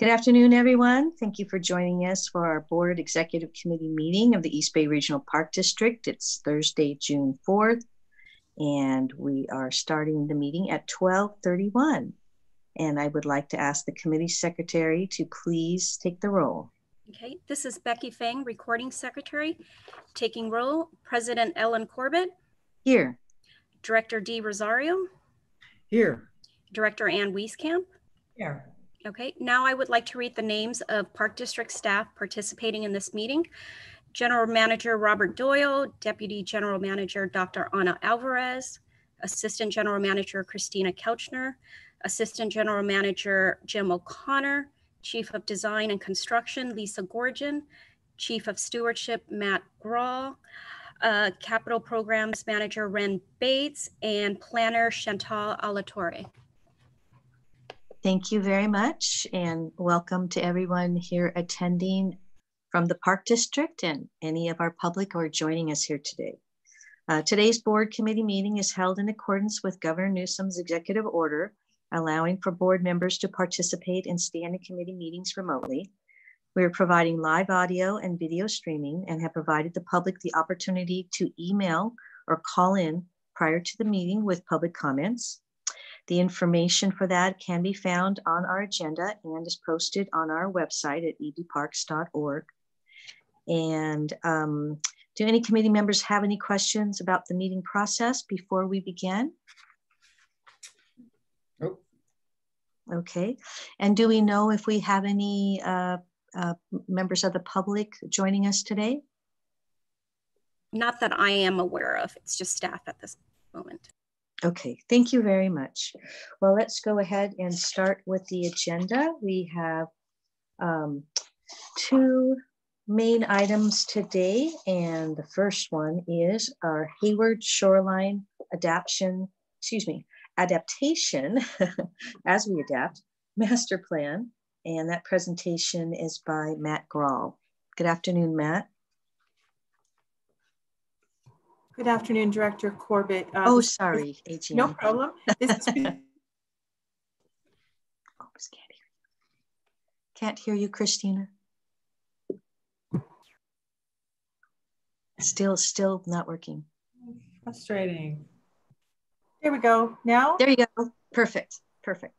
Good afternoon, everyone. Thank you for joining us for our Board Executive Committee meeting of the East Bay Regional Park District. It's Thursday, June 4th, and we are starting the meeting at 1231. And I would like to ask the committee secretary to please take the roll. Okay, this is Becky Fang, Recording Secretary. Taking roll, President Ellen Corbett, Here. Director Dee Rosario, Here. Director Ayn Wieskamp. Here. Okay, now I would like to read the names of Park District staff participating in this meeting. General Manager Robert Doyle, Deputy General Manager Dr. Ana Alvarez, Assistant General Manager Christina Kelchner, Assistant General Manager Jim O'Connor, Chief of Design and Construction Lisa Goorjian, Chief of Stewardship Matt Graul, uh, Capital Programs Manager Ren Bates, and Planner Chantal Alatorre. Thank you very much and welcome to everyone here attending from the Park District and any of our public or joining us here today. Uh, today's board committee meeting is held in accordance with Governor Newsom's executive order, allowing for board members to participate in standing committee meetings remotely. We are providing live audio and video streaming and have provided the public the opportunity to email or call in prior to the meeting with public comments. The information for that can be found on our agenda and is posted on our website at ebparks.org. And um, do any committee members have any questions about the meeting process before we begin? Nope. Okay. And do we know if we have any uh, uh, members of the public joining us today? Not that I am aware of, it's just staff at this moment. Okay, thank you very much. Well, let's go ahead and start with the agenda. We have um, two main items today, and the first one is our Hayward Shoreline Adaptation, excuse me, adaptation as we adapt master plan. And that presentation is by Matt Graul. Good afternoon, Matt. Good afternoon, Director Corbett. Uh, oh, sorry, AGM. No problem. This is Oops, can't hear you. Can't hear you, Christina. Still, still not working. frustrating. There we go. Now? There you go. Perfect. Perfect.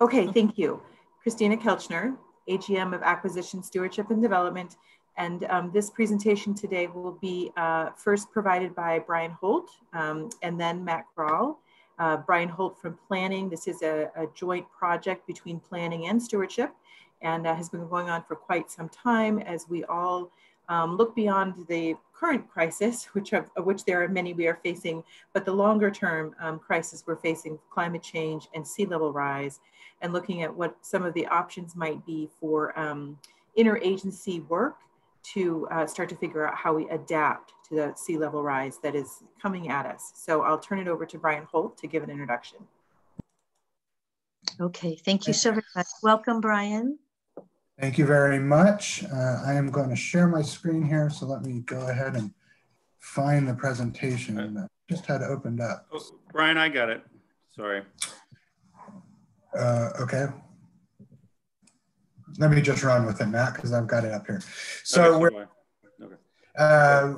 Okay, thank you. Christina Kelchner, AGM of Acquisition Stewardship and Development. And um, this presentation today will be uh, first provided by Brian Holt um, and then Matt Graul. Uh, Brian Holt from Planning. This is a, a, joint project between planning and stewardship and uh, has been going on for quite some time as we all um, look beyond the current crisis, which of, of, which there are many we are facing, but the longer term um, crisis we're facing, climate change and sea level rise, and looking at what some of the options might be for um, interagency work to uh, start to figure out how we adapt to the sea level rise that is coming at us. So I'll turn it over to Brian Holt to give an introduction. Okay, thank you so very much. Welcome, Brian. Thank you very much. Uh, I am going to share my screen here, so let me go ahead and find the presentation that just had it opened up. Oh, Brian, I got it. Sorry. Uh, okay. Let me just run with it, Matt, because I've got it up here. So Okay, we're okay. uh,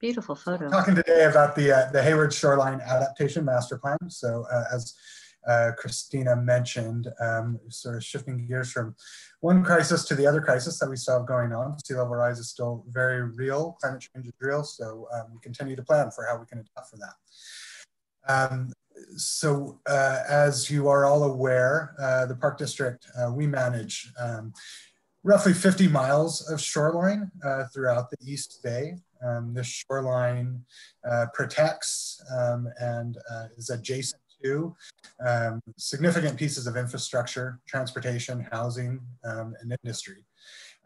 Beautiful photo. talking today about the uh, the Hayward Shoreline Adaptation Master Plan. So uh, as uh, Christina mentioned, um, sort of shifting gears from one crisis to the other crisis that we still have going on. Sea level rise is still very real. Climate change is real. So um, we continue to plan for how we can adapt for that. Um, so uh, as you are all aware, uh, the Park District, uh, we manage um, roughly 50 miles of shoreline uh, throughout the East Bay. Um, this shoreline uh, protects um, and is adjacent to um, significant pieces of infrastructure, transportation, housing, um, and industry.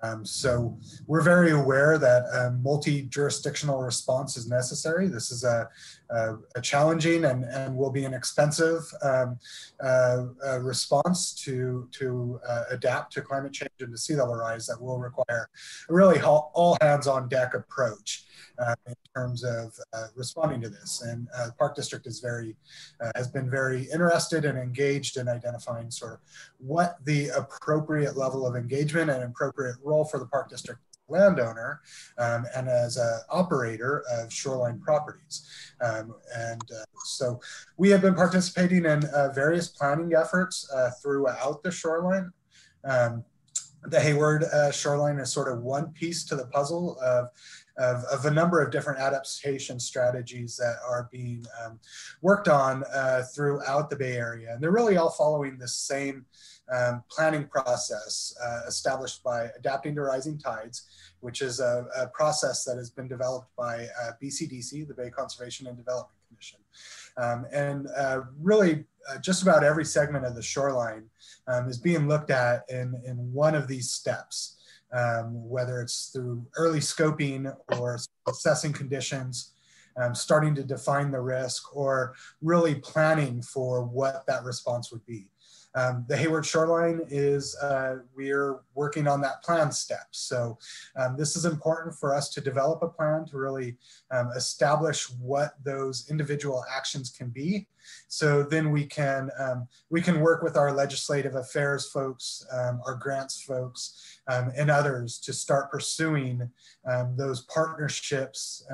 Um, so we're very aware that a multi-jurisdictional response is necessary. This is a, a, a challenging and, and will be an expensive um, uh, uh, response to, to uh, adapt to climate change and to sea level rise that will require a really all hands on deck approach uh, in terms of uh, responding to this. And uh, Park District is very, uh, has been very interested and engaged in identifying sort of what the appropriate level of engagement and appropriate role for the Park District landowner um, and as an operator of shoreline properties. Um, and uh, so we have been participating in uh, various planning efforts uh, throughout the shoreline. Um, the Hayward uh, shoreline is sort of one piece to the puzzle of of, of, a number of different adaptation strategies that are being um, worked on uh, throughout the Bay Area. And they're really all following the same um, planning process uh, established by Adapting to Rising Tides, which is a, a process that has been developed by uh, BCDC, the Bay Conservation and Development Commission. Um, and uh, really, uh, just about every segment of the shoreline um, is being looked at in, in one of these steps um, whether it's through early scoping or assessing conditions, um, starting to define the risk, or really planning for what that response would be. Um, the Hayward Shoreline is, uh, we're working on that plan step. So um, this is important for us to develop a plan to really um, establish what those individual actions can be. So then we can, um, we can work with our legislative affairs folks, um, our grants folks, um, and others to start pursuing those partnerships,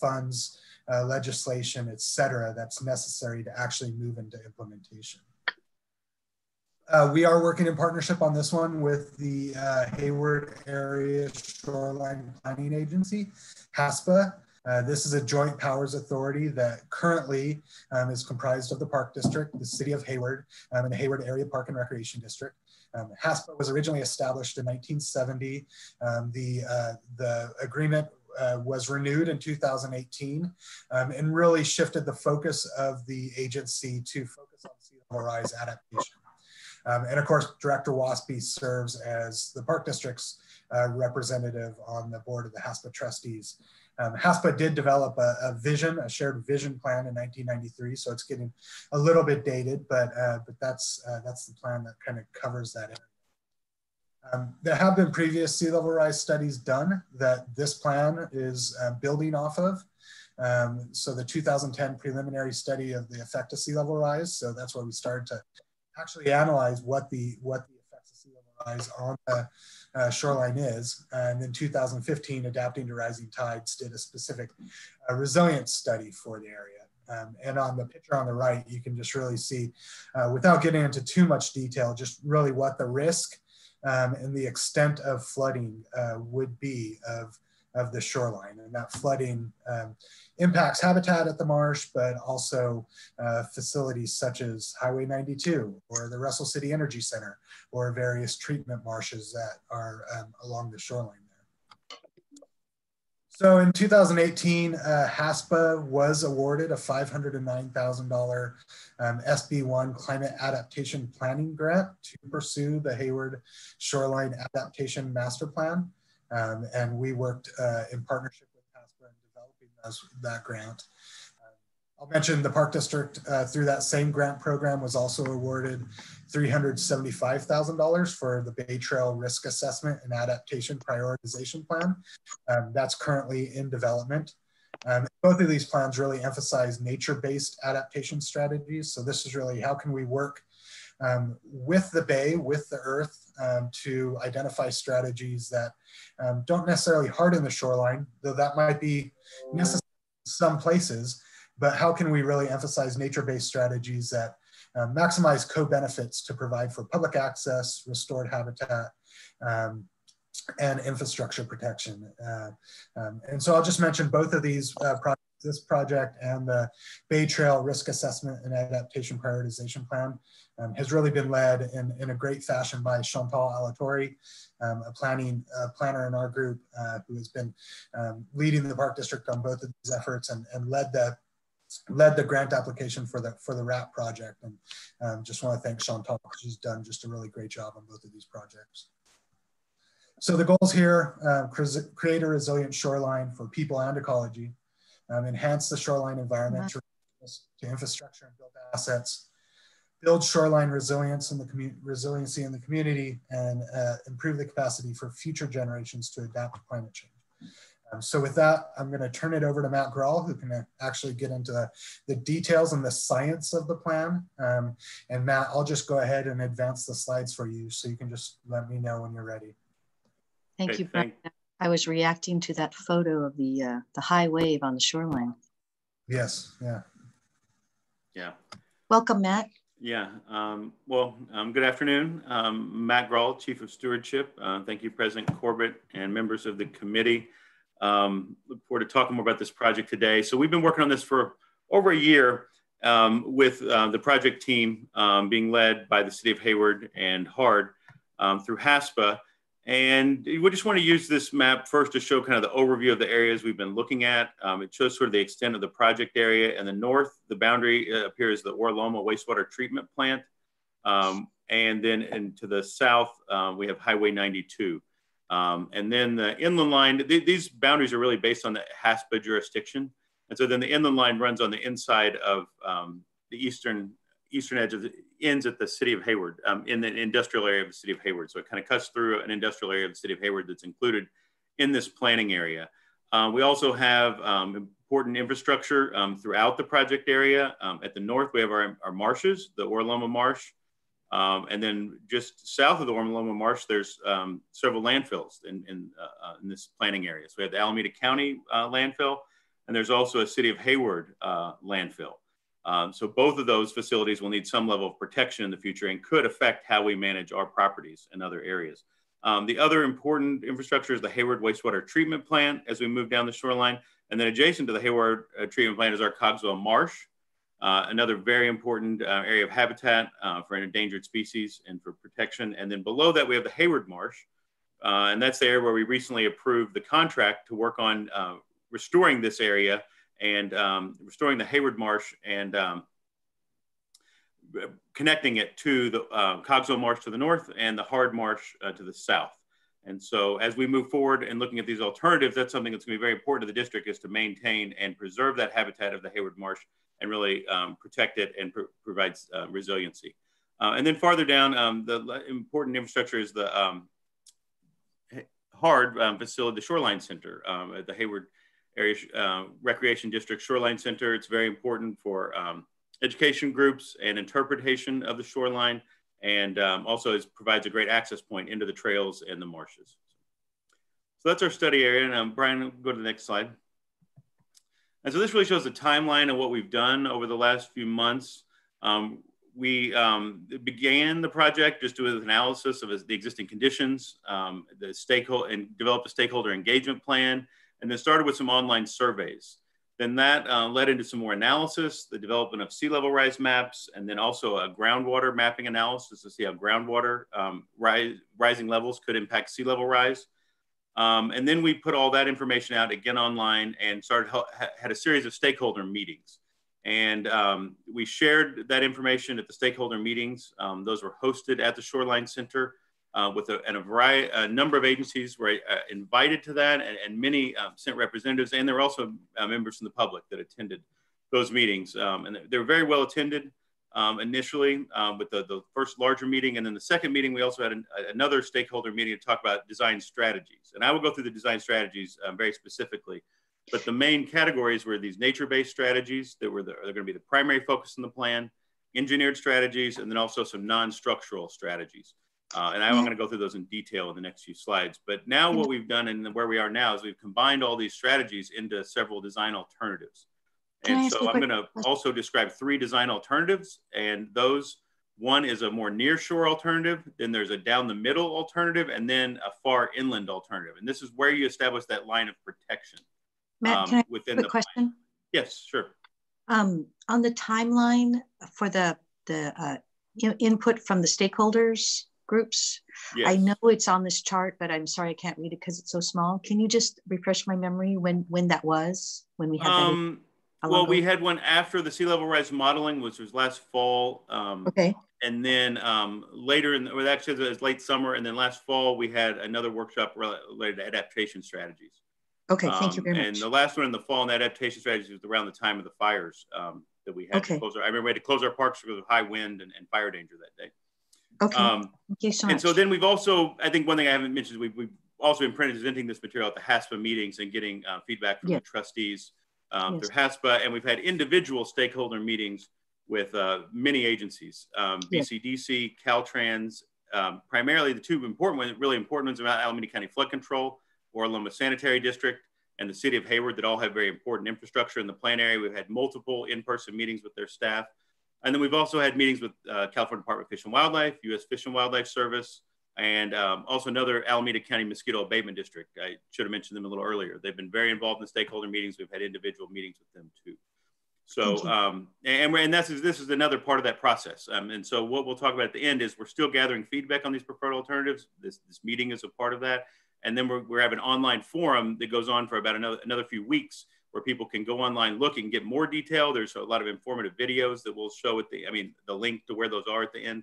funds, uh, legislation, et cetera, that's necessary to actually move into implementation. Uh, we are working in partnership on this one with the uh, Hayward Area Shoreline Planning Agency, HASPA. Uh, this is a joint powers authority that currently um, is comprised of the Park District, the City of Hayward, um, and the Hayward Area Park and Recreation District. Um, HASPA was originally established in 1970. Um, the, uh, the agreement uh, was renewed in 2018 um, and really shifted the focus of the agency to focus on sea level rise adaptation. Um, and of course, Director Waespi serves as the Park District's uh, representative on the board of the HASPA trustees. Um, HASPA did develop a, a, vision, a shared vision plan in 1993, so it's getting a little bit dated, but uh, but that's uh, that's the plan that kind of covers that area. Um, there have been previous sea level rise studies done that this plan is uh, building off of. Um, so the 2010 preliminary study of the effect of sea level rise. So that's where we started to actually analyze what the what the effects of sea level rise on the uh, shoreline is. And in 2015, Adapting to Rising Tides did a specific uh, resilience study for the area. Um, and on the picture on the right, you can just really see, uh, without getting into too much detail, just really what the risk um, and the extent of flooding uh, would be of of the shoreline. And that flooding um, impacts habitat at the marsh, but also uh, facilities such as Highway 92 or the Russell City Energy Center or various treatment marshes that are um, along the shoreline there. So in 2018, uh, HASPA was awarded a $509,000 um, SB1 climate adaptation planning grant to pursue the Hayward Shoreline Adaptation Master Plan. Um, and we worked uh, in partnership with HASPA in developing those, that grant. Uh, I'll mention the Park District uh, through that same grant program was also awarded $375,000 for the Bay Trail Risk Assessment and Adaptation Prioritization Plan. Um, that's currently in development. Um, both of these plans really emphasize nature-based adaptation strategies. So this is really how can we work um, with the bay, with the earth, um, to identify strategies that um, don't necessarily harden the shoreline, though that might be necessary in some places, but how can we really emphasize nature-based strategies that uh, maximize co-benefits to provide for public access, restored habitat, um, and infrastructure protection. Uh, um, and so I'll just mention both of these uh, projects this project and the Bay Trail Risk Assessment and Adaptation Prioritization Plan um, has really been led in, in a great fashion by Chantal Alatorre, um, a planning uh, planner in our group uh, who has been um, leading the Park District on both of these efforts and, and led the led the grant application for the for the RAP project. And um, just want to thank Chantal. Because she's done just a really great job on both of these projects. So the goals here, uh, create a resilient shoreline for people and ecology, um, enhance the shoreline environment to, to infrastructure and build assets, build shoreline resilience in the resiliency in the community, and uh, improve the capacity for future generations to adapt to climate change. Um, so with that, I'm going to turn it over to Matt Graul, who can actually get into the, the details and the science of the plan. Um, and Matt, I'll just go ahead and advance the slides for you, so you can just let me know when you're ready. Thank okay, you. Thank I was reacting to that photo of the uh, the high wave on the shoreline. Yes. Yeah. Yeah. Welcome, Matt. Yeah. Um, well, um, good afternoon. Um, Matt Graul, Chief of Stewardship. Uh, thank you, President Corbett and members of the committee. Um, look forward to talking more about this project today. So we've been working on this for over a year um, with uh, the project team um, being led by the City of Hayward and HARD um, through HASPA. And we just want to use this map first to show kind of the overview of the areas we've been looking at. Um, it shows sort of the extent of the project area. In the north, the boundary uh, appears the Oro Loma wastewater treatment plant. Um, and then in, to the south, uh, we have Highway 92. Um, and then the inland line, th these boundaries are really based on the HASPA jurisdiction. And so then the inland line runs on the inside of um, the eastern eastern edge of the ends at the city of Hayward, um, in the industrial area of the city of Hayward. So it kind of cuts through an industrial area of the city of Hayward that's included in this planning area. Uh, we also have um, important infrastructure um, throughout the project area. Um, at the north, we have our, our marshes, the Oro Loma Marsh, um, and then just south of the Oro Loma Marsh, there's um, several landfills in, in, uh, uh, in, this planning area. So we have the Alameda County uh, landfill, and there's also a City of Hayward uh, landfill. Um, so both of those facilities will need some level of protection in the future and could affect how we manage our properties in other areas. Um, the other important infrastructure is the Hayward wastewater treatment plant as we move down the shoreline. And then adjacent to the Hayward uh, treatment plant is our Cogswell Marsh, uh, another very important uh, area of habitat uh, for endangered species and for protection. And then below that, we have the Hayward Marsh. Uh, and that's the area where we recently approved the contract to work on uh, restoring this area and um, restoring the Hayward Marsh and um, connecting it to the uh, Cogswell Marsh to the north and the HARD Marsh uh, to the south. And so as we move forward and looking at these alternatives, that's something that's gonna be very important to the district is to maintain and preserve that habitat of the Hayward Marsh and really um, protect it and pr provides uh, resiliency. Uh, and then farther down, um, the important infrastructure is the um, hard um, facility, the Shoreline Center at the Hayward area uh, recreation district shoreline center. It's very important for um, education groups and interpretation of the shoreline, and um, also it provides a great access point into the trails and the marshes. So that's our study area. And um, Brian, go to the next slide. And so this really shows the timeline of what we've done over the last few months. Um, we um, began the project just with analysis of the existing conditions, um, the stakeholder, and developed a stakeholder engagement plan, and then started with some online surveys. Then that uh, led into some more analysis, the development of sea level rise maps, and then also a groundwater mapping analysis to see how groundwater um, rise, rising levels could impact sea level rise. Um, and then we put all that information out again online and started had a series of stakeholder meetings. And um, we shared that information at the stakeholder meetings. Um, those were hosted at the Shoreline Center uh, with a, and a variety, a number of agencies were uh, invited to that, and, and many um, sent representatives, and there were also uh, members from the public that attended those meetings, um, and they were very well attended um, initially um, with the, the first larger meeting, and then the second meeting we also had an, another stakeholder meeting to talk about design strategies, and I will go through the design strategies um, very specifically. But the main categories were these nature-based strategies that were the, are going to be the primary focus in the plan, engineered strategies, and then also some non-structural strategies. Uh, and I'm going to go through those in detail in the next few slides. But now what we've done and where we are now is we've combined all these strategies into several design alternatives. And so I'm going to also describe three design alternatives. And those, one is a more near shore alternative, then there's a down the middle alternative, and then a far inland alternative. And this is where you establish that line of protection. Matt, um, within the question? Yes, sure. Um, on the timeline for the, the uh, input from the stakeholders, groups. Yes. I know it's on this chart, but I'm sorry I can't read it because it's so small. Can you just refresh my memory when when that was when we had um, that? Well, we had one after the sea level rise modeling, which was last fall. Um, okay. and then um, later in, the, or actually it was late summer, and then last fall we had another workshop related to adaptation strategies. Okay, thank you Um, very much. And the last one in the fall, and that adaptation strategies was around the time of the fires um, that we had to Okay. close our, I remember we had to close our parks because of high wind and, and fire danger that day. Okay, Um, thank you so much. and so then we've also, I think one thing I haven't mentioned, is we've, we've also been presenting this material at the HASPA meetings and getting uh, feedback from the trustees um, Yes. through HASPA. And we've had individual stakeholder meetings with uh, many agencies, um, BCDC, Caltrans, um, primarily the two important ones, really important ones about Alameda County Flood Control, Oro Loma Sanitary District, and the city of Hayward that all have very important infrastructure in the plan area. We've had multiple in-person meetings with their staff. And then we've also had meetings with uh, California Department of Fish and Wildlife, U.S. Fish and Wildlife Service, and um, also another Alameda County Mosquito Abatement District. I should have mentioned them a little earlier. They've been very involved in stakeholder meetings. We've had individual meetings with them too. So, um, and, and this is this is another part of that process. Um, and so, what we'll talk about at the end is we're still gathering feedback on these preferred alternatives. This this meeting is a part of that, and then we're we're having an online forum that goes on for about another another few weeks where people can go online, look and get more detail. There's a lot of informative videos that we'll show at the, I mean, the link to where those are at the end.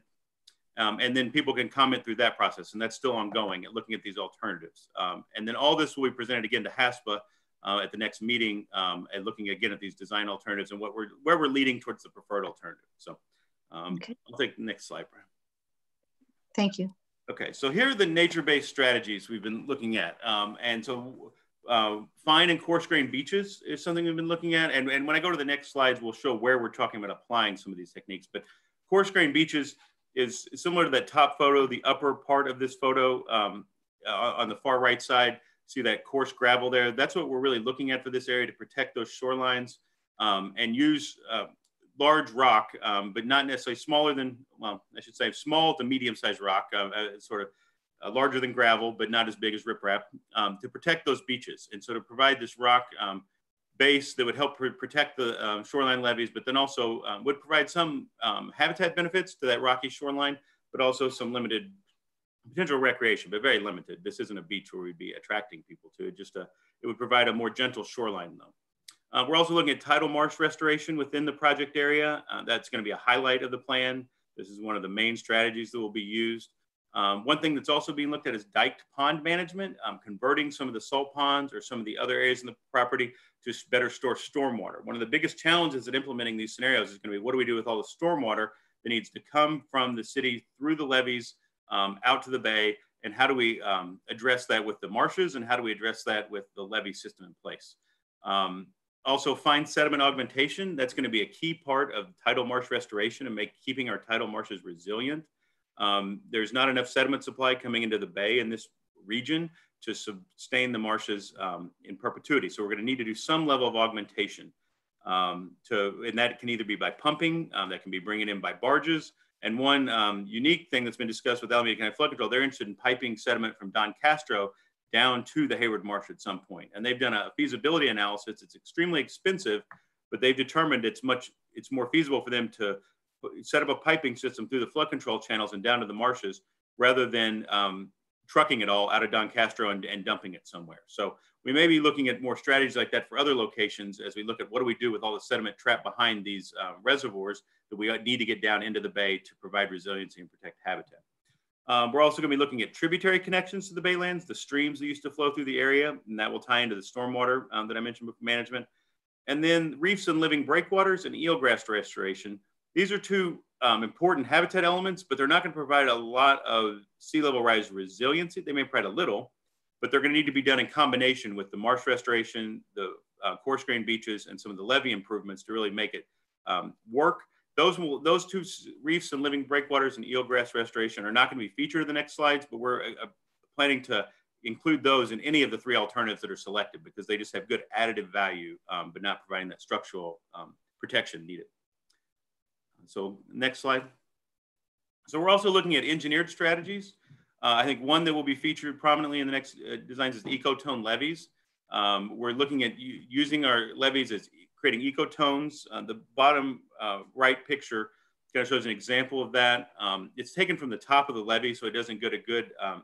Um, and then people can comment through that process, and that's still ongoing at looking at these alternatives. Um, and then all this will be presented again to HASPA uh, at the next meeting, um, and looking again at these design alternatives and what we're where we're leading towards the preferred alternative. So um, Okay. I'll take the next slide, Brian. Thank you. Okay, so here are the nature-based strategies we've been looking at. Um, and so uh, fine and coarse grain beaches is something we've been looking at. And, and when I go to the next slides, we'll show where we're talking about applying some of these techniques. But coarse grain beaches is similar to that top photo, the upper part of this photo um, uh, on the far right side. See that coarse gravel there? That's what we're really looking at for this area to protect those shorelines um, and use uh, large rock, um, but not necessarily smaller than, well, I should say small to medium-sized rock, uh, uh, sort of uh, larger than gravel, but not as big as riprap, um, to protect those beaches. And so to provide this rock um, base that would help pr protect the um, shoreline levees, but then also um, would provide some um, habitat benefits to that rocky shoreline, but also some limited potential recreation, but very limited. This isn't a beach where we'd be attracting people to it. Just a, it would provide a more gentle shoreline though. Uh, we're also looking at tidal marsh restoration within the project area. Uh, that's going to be a highlight of the plan. This is one of the main strategies that will be used. Um, one thing that's also being looked at is diked pond management, um, converting some of the salt ponds or some of the other areas in the property to better store stormwater. One of the biggest challenges in implementing these scenarios is going to be what do we do with all the stormwater that needs to come from the city through the levees um, out to the bay, and how do we um, address that with the marshes, and how do we address that with the levee system in place? Um, also, fine sediment augmentation, that's going to be a key part of tidal marsh restoration and make keeping our tidal marshes resilient. Um, there's not enough sediment supply coming into the bay in this region to sustain the marshes um, in perpetuity. So we're going to need to do some level of augmentation. Um, to, and that can either be by pumping, um, that can be bringing in by barges. And one um, unique thing that's been discussed with Alameda County Flood Control, they're interested in piping sediment from Don Castro down to the Hayward Marsh at some point. And they've done a feasibility analysis. It's extremely expensive, but they've determined it's much, it's more feasible for them to set up a piping system through the flood control channels and down to the marshes rather than um, trucking it all out of Don Castro and, and, dumping it somewhere. So we may be looking at more strategies like that for other locations as we look at what do we do with all the sediment trapped behind these uh, reservoirs that we need to get down into the bay to provide resiliency and protect habitat. Um, we're also going to be looking at tributary connections to the baylands, the streams that used to flow through the area, and that will tie into the stormwater um, that I mentioned with management. And then reefs and living breakwaters and eelgrass restoration. These are two um, important habitat elements, but they're not going to provide a lot of sea level rise resiliency. They may provide a little, but they're going to need to be done in combination with the marsh restoration, the uh, coarse grain beaches, and some of the levee improvements to really make it um, work. Those, will, those two reefs and living breakwaters and eelgrass restoration are not going to be featured in the next slides, but we're uh, planning to include those in any of the three alternatives that are selected because they just have good additive value, um, but not providing that structural um, protection needed. So next slide. So we're also looking at engineered strategies. Uh, I think one that will be featured prominently in the next uh, designs is ecotone levees. Um, we're looking at using our levees as creating ecotones. Uh, the bottom uh, right picture kind of shows an example of that. Um, it's taken from the top of the levee, so it doesn't get a good um,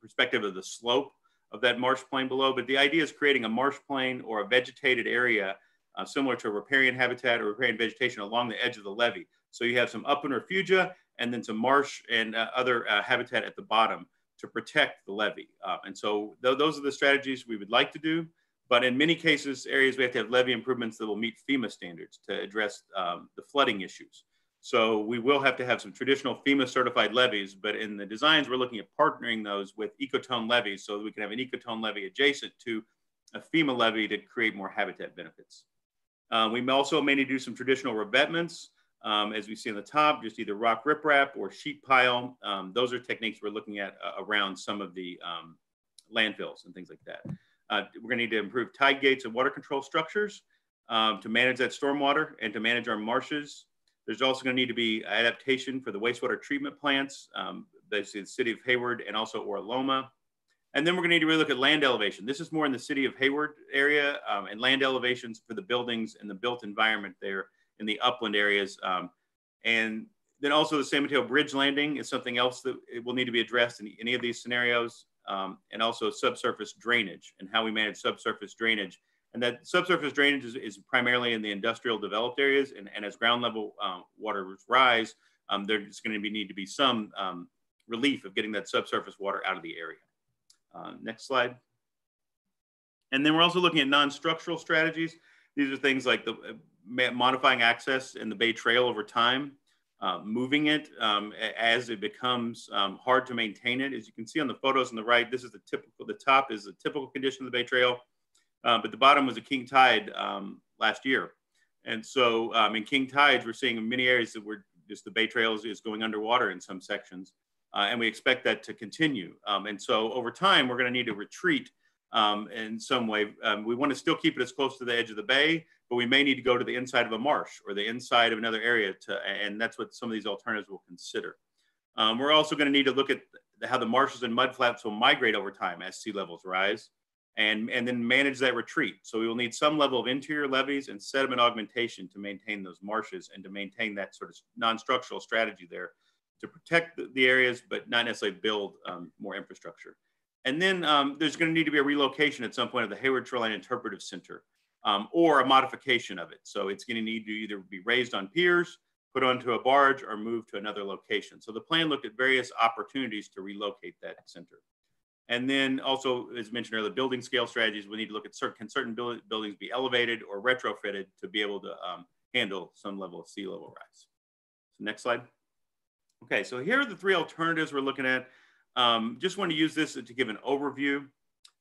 perspective of the slope of that marsh plain below. But the idea is creating a marsh plain or a vegetated area uh, similar to riparian habitat or riparian vegetation along the edge of the levee. So you have some upland refugia and then some marsh and uh, other uh, habitat at the bottom to protect the levee. Uh, and so th those are the strategies we would like to do. But in many cases, areas we have to have levee improvements that will meet FEMA standards to address um, the flooding issues. So we will have to have some traditional FEMA certified levees, but in the designs, we're looking at partnering those with ecotone levees so that we can have an ecotone levee adjacent to a FEMA levee to create more habitat benefits. Uh, we may also may need to do some traditional revetments, um, as we see on the top, just either rock riprap or sheet pile. Um, those are techniques we're looking at uh, around some of the um, landfills and things like that. Uh, we're gonna need to improve tide gates and water control structures um, to manage that stormwater and to manage our marshes there's also going to need to be adaptation for the wastewater treatment plants, um, basically the city of Hayward and also Oro Loma. And then we're going to need to really look at land elevation. This is more in the city of Hayward area um, and land elevations for the buildings and the built environment there in the upland areas. Um, and then also the San Mateo Bridge landing is something else that will need to be addressed in any of these scenarios. Um, and also subsurface drainage and how we manage subsurface drainage and that subsurface drainage is, is primarily in the industrial developed areas. And, and as ground level um, waters rise, um, there's going to be, need to be some um, relief of getting that subsurface water out of the area. Uh, next slide. And then we're also looking at non-structural strategies. These are things like the uh, modifying access in the Bay Trail over time, uh, moving it um, as it becomes um, hard to maintain it. As you can see on the photos on the right, this is the typical, the top is the typical condition of the Bay Trail. Uh, but the bottom was a king tide um, last year. And so um, in king tides, we're seeing in many areas that we're just the Bay Trails is going underwater in some sections. Uh, and we expect that to continue. Um, and so over time, we're going to need to retreat um, in some way. Um, we want to still keep it as close to the edge of the bay, but we may need to go to the inside of a marsh or the inside of another area to, and that's what some of these alternatives will consider. Um, we're also going to need to look at how the marshes and mudflats will migrate over time as sea levels rise and, and then manage that retreat. So we will need some level of interior levees and sediment augmentation to maintain those marshes and to maintain that sort of non-structural strategy there to protect the, areas, but not necessarily build um, more infrastructure. And then um, there's gonna need to be a relocation at some point of the Hayward Shoreline Interpretive Center um, or a modification of it. So it's gonna need to either be raised on piers, put onto a barge or moved to another location. So the plan looked at various opportunities to relocate that center. And then also, as mentioned earlier, building scale strategies, we need to look at certain, can certain build, buildings be elevated or retrofitted to be able to um, handle some level of sea level rise. So next slide. Okay, so here are the three alternatives we're looking at. Um, just want to use this to give an overview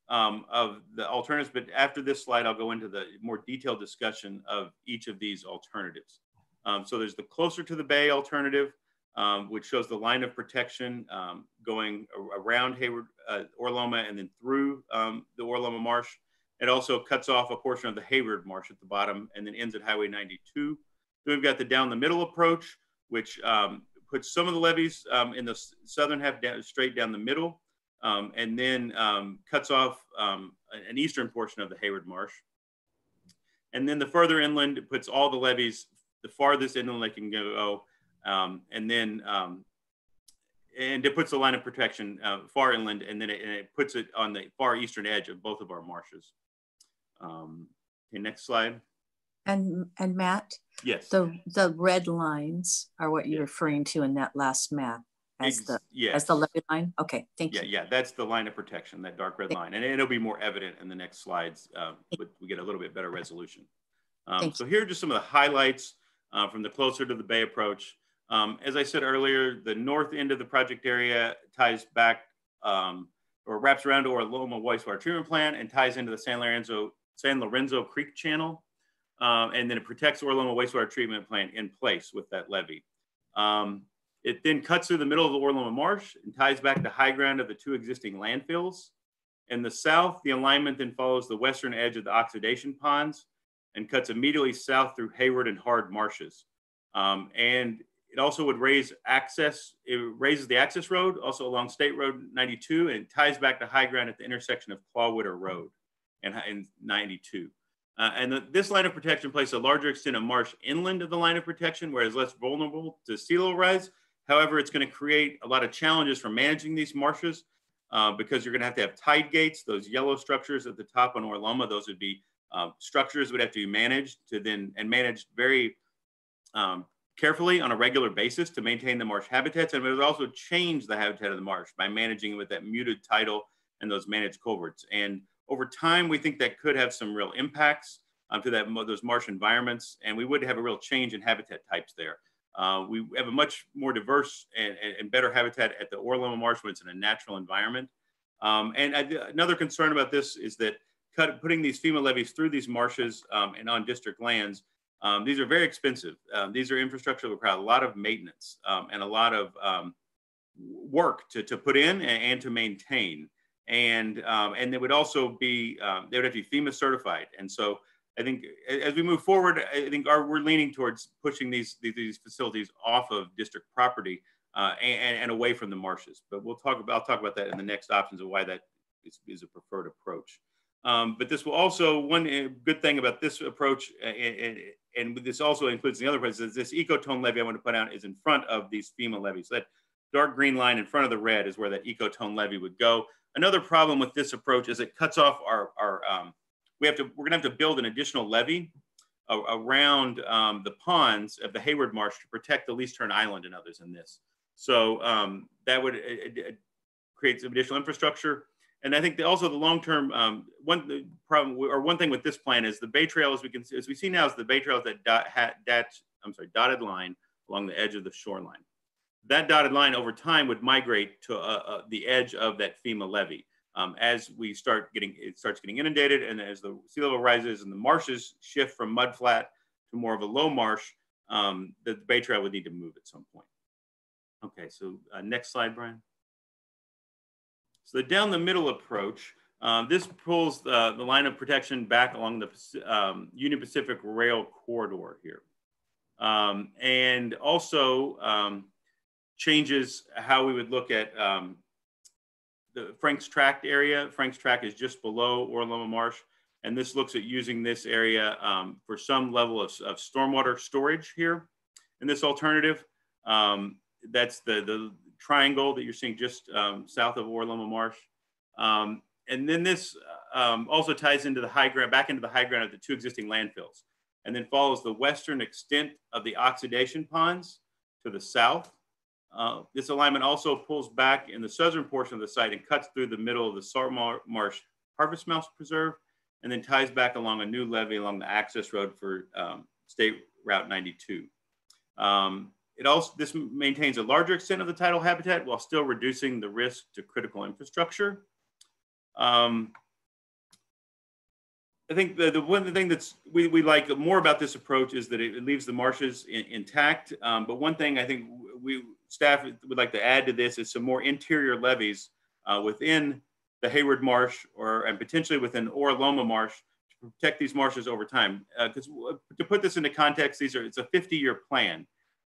um, of the alternatives, but after this slide, I'll go into the more detailed discussion of each of these alternatives. Um, so there's the closer to the bay alternative, um, which shows the line of protection um, going around Hayward, uh, Oro Loma and then through um, the Oro Loma Marsh. It also cuts off a portion of the Hayward Marsh at the bottom and then ends at Highway 92. Then we've got the down the middle approach, which um, puts some of the levees um, in the southern half down, straight down the middle um, and then cuts off an eastern portion of the Hayward Marsh. And then the further inland, it puts all the levees the farthest inland they can go um, and then, um, and it puts a line of protection uh, far inland, and then it, and it, puts it on the far eastern edge of both of our marshes. Um, okay, next slide. And and Matt, yes, the the red lines are what you're yes. referring to in that last map as Ex the yes. as the levee line. Okay, thank yeah, you. Yeah, yeah, that's the line of protection, that dark red thank line, and it'll be more evident in the next slides. Uh, but we get a little bit better resolution. Um, so here are just some of the highlights uh, from the closer to the bay approach. Um, as I said earlier, the north end of the project area ties back um, or wraps around to Oro Loma wastewater treatment plant and ties into the San Lorenzo, San Lorenzo Creek channel. Um, and then it protects Oro Loma wastewater treatment plant in place with that levee. Um, it then cuts through the middle of the Oro Loma marsh and ties back to high ground of the two existing landfills. In the south, the alignment then follows the western edge of the oxidation ponds and cuts immediately south through Hayward and HARD marshes. Um, and it also would raise access, it raises the access road also along State Road 92 and ties back to high ground at the intersection of Clawiter Road and, and 92. Uh, and the, this line of protection places a larger extent of marsh inland of the line of protection, whereas less vulnerable to sea level rise. However, it's going to create a lot of challenges for managing these marshes uh, because you're going to have to have tide gates, those yellow structures at the top on Oro Loma, those would be uh, structures would have to be managed to then and managed very um, carefully on a regular basis to maintain the marsh habitats, and it would also change the habitat of the marsh by managing with that muted tidal and those managed culverts. And over time, we think that could have some real impacts um, to that those marsh environments, and we would have a real change in habitat types there. Uh, we have a much more diverse and, and, better habitat at the Oro Loma Marsh when it's in a natural environment. Um, and I, another concern about this is that cut, putting these FEMA levees through these marshes um, and on district lands, um, these are very expensive. Um, these are infrastructure that require a lot of maintenance um, and a lot of um, work to, to put in and, and to maintain. And, and they would also be, they would have to be FEMA certified. And so I think as we move forward, I think our, we're leaning towards pushing these, these, facilities off of district property uh, and, and, away from the marshes. But we'll talk about, I'll talk about that in the next options of why that is, is a preferred approach. Um, but this will also, one uh, good thing about this approach, and, and, this also includes the other places, this ecotone levee I want to put out is in front of these FEMA levees. So that dark green line in front of the red is where that ecotone levee would go. Another problem with this approach is it cuts off our, our um, we have to, we're gonna have to build an additional levee around um, the ponds of the Hayward Marsh to protect the Least Tern Island and others in this. So um, that would uh, create some additional infrastructure. And I think also the long-term um, one problem or one thing with this plan is the bay trail, as we can as we see now, is the bay trail is that dot, hat, dat, I'm sorry, dotted line along the edge of the shoreline. That dotted line over time would migrate to uh, uh, the edge of that FEMA levee um, as we start getting, it starts getting inundated and as the sea level rises and the marshes shift from mudflat to more of a low marsh, um, the bay trail would need to move at some point. Okay, so uh, next slide, Brian. So the down the middle approach, um, this pulls the, the, line of protection back along the um, Union Pacific Rail corridor here. Um, and also um, changes how we would look at um, the Frank's Tract area. Frank's Tract is just below Oro Loma Marsh. And this looks at using this area um, for some level of, of, stormwater storage here in this alternative. Um, that's the, the triangle that you're seeing just um, south of Oro Loma Marsh. Um, and then this um, also ties into the high ground, back into the high ground of the two existing landfills, and then follows the western extent of the oxidation ponds to the south uh, this alignment also pulls back in the southern portion of the site and cuts through the middle of the Salt Marsh Harvest Mouse Preserve, and then ties back along a new levee along the access road for um, State Route 92. Um, it also, this maintains a larger extent of the tidal habitat while still reducing the risk to critical infrastructure. Um, I think the, the one thing that's we, we like more about this approach is that it, it leaves the marshes in, intact. Um, but one thing I think we staff would like to add to this is some more interior levees uh, within the Hayward Marsh or and potentially within Oro Loma Marsh to protect these marshes over time. Because uh, to put this into context, these are it's a 50-year plan,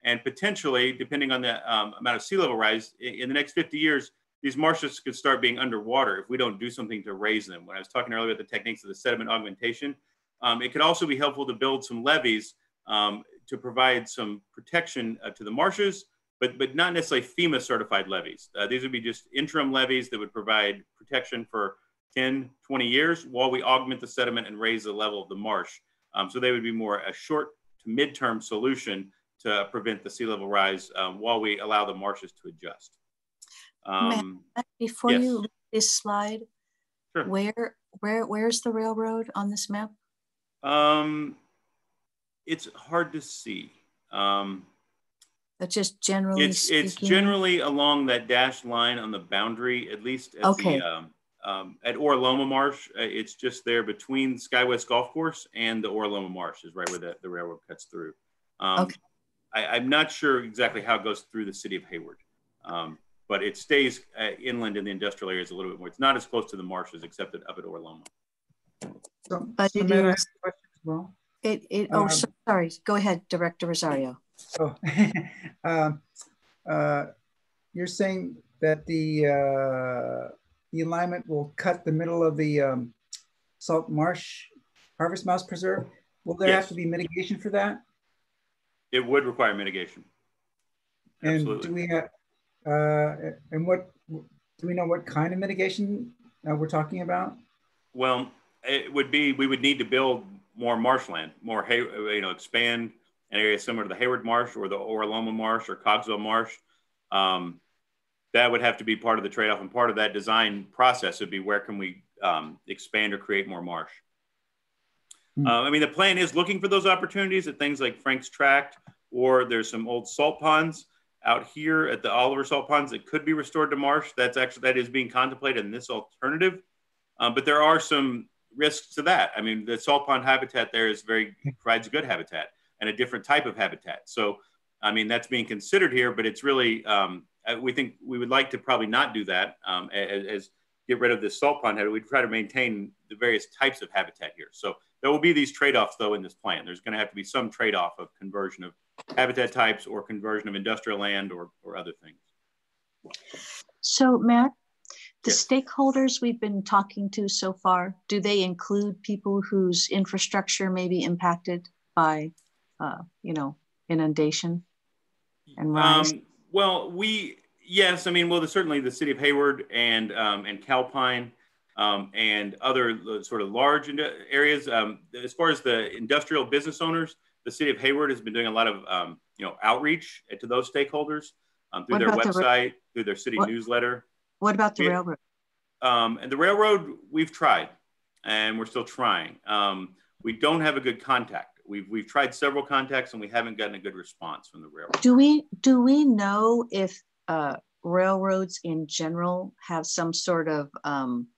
and potentially, depending on the um, amount of sea level rise, in, in the next 50 years, these marshes could start being underwater if we don't do something to raise them. When I was talking earlier about the techniques of the sediment augmentation, um, it could also be helpful to build some levees um, to provide some protection uh, to the marshes, but, but not necessarily FEMA certified levees. Uh, these would be just interim levees that would provide protection for 10, 20 years while we augment the sediment and raise the level of the marsh. Um, so they would be more a short to midterm solution to prevent the sea level rise um, while we allow the marshes to adjust. Um, before yes. you leave this slide, sure. where where where's the railroad on this map? Um, it's hard to see. Um, but just generally it's speaking. it's generally along that dashed line on the boundary, at least at okay. the um, um, at Oro Loma Marsh. Uh, it's just there between SkyWest Golf Course and the Oro Loma Marsh is right where the, the railroad cuts through. Um, okay. I, am not sure exactly how it goes through the city of Hayward. Um, but it stays uh, inland in the industrial areas a little bit more. It's not as close to the marshes except at, up at Oro Loma. So, but it is, well? It, it, oh, um, so, sorry. Go ahead, Director Rosario. Oh, uh, uh, you're saying that the uh, the alignment will cut the middle of the um, salt marsh harvest mouse preserve. Will there yes. have to be mitigation for that? It would require mitigation. And Absolutely. do we have uh, and what do we know what kind of mitigation uh, we're talking about? Well, it would be we would need to build more marshland, more hay, you know, expand an area similar to the Hayward Marsh or the Oro Loma Marsh or Cogswell Marsh, um, that would have to be part of the trade-off and part of that design process would be where can we um, expand or create more marsh. Mm. Uh, I mean, the plan is looking for those opportunities at things like Frank's Tract, or there's some old salt ponds out here at the Oliver Salt Ponds that could be restored to marsh. That's actually that is being contemplated in this alternative, um, but there are some risks to that. I mean, the salt pond habitat there is very provides good habitat and a different type of habitat. So, I mean, that's being considered here, but it's really um, we think we would like to probably not do that um, as, as, get rid of this salt pond habitat. We try to maintain the various types of habitat here. So there will be these trade-offs though in this plan. There's going to have to be some trade-off of conversion of habitat types or conversion of industrial land or, or other things. So Matt, the yes. stakeholders we've been talking to so far, do they include people whose infrastructure may be impacted by, uh, you know, inundation and rise? Um, well, we yes, I mean, well, the, certainly the city of Hayward and um, and Calpine um, and other sort of large areas. Um, as far as the industrial business owners, the city of Hayward has been doing a lot of um, you know outreach to those stakeholders um, through their website, the through their city what, newsletter. What about the railroad? Um, and the railroad, we've tried, and we're still trying. we don't have a good contact. We've, we've tried several contacts and we haven't gotten a good response from the railroad. Do we do we know if uh, railroads in general have some sort of um,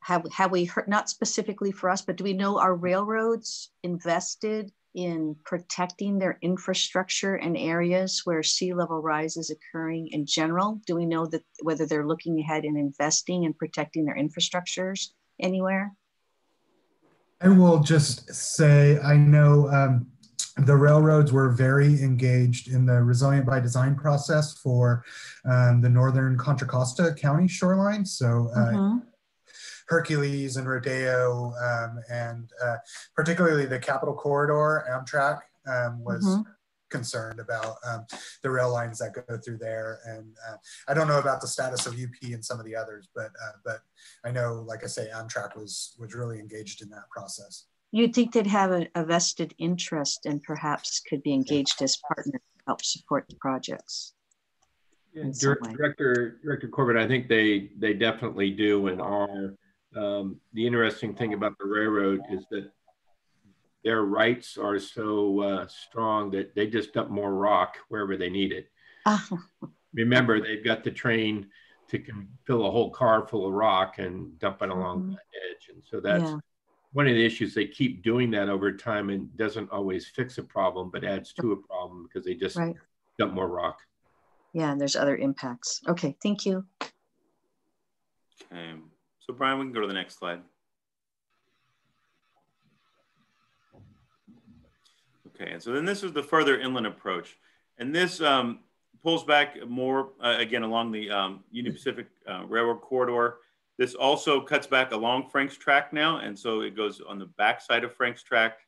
have have we heard not specifically for us, but do we know are railroads invested in protecting their infrastructure in areas where sea level rise is occurring in general? Do we know that whether they're looking ahead and investing and protecting their infrastructures anywhere? I will just say I know um, the railroads were very engaged in the resilient by design process for um, the northern Contra Costa County shoreline. So uh, mm-hmm. Hercules and Rodeo, um, and uh, particularly the Capitol Corridor, Amtrak um, was mm-hmm concerned about um, the rail lines that go through there. And uh, I don't know about the status of UP and some of the others, but uh, but I know, like I say, Amtrak was was really engaged in that process. You'd think they'd have a, a vested interest and perhaps could be engaged as partners to help support the projects. Yeah, Director Director Corbett, I think they they definitely do and are. Um, the interesting thing about the railroad is that their rights are so uh, strong that they just dump more rock wherever they need it. Uh-huh. Remember, they've got the train to can fill a whole car full of rock and dump it along mm-hmm. the edge. And so that's yeah. one of the issues. They keep doing that over time and doesn't always fix a problem, but adds to a problem because they just right. dump more rock. Yeah, and there's other impacts. Okay, thank you. Okay, so Brian, we can go to the next slide. Okay, and so then this is the further inland approach. And this um, pulls back more, uh, again, along the um, Union Pacific uh, Railroad corridor. This also cuts back along Frank's track now, and so it goes on the backside of Frank's track,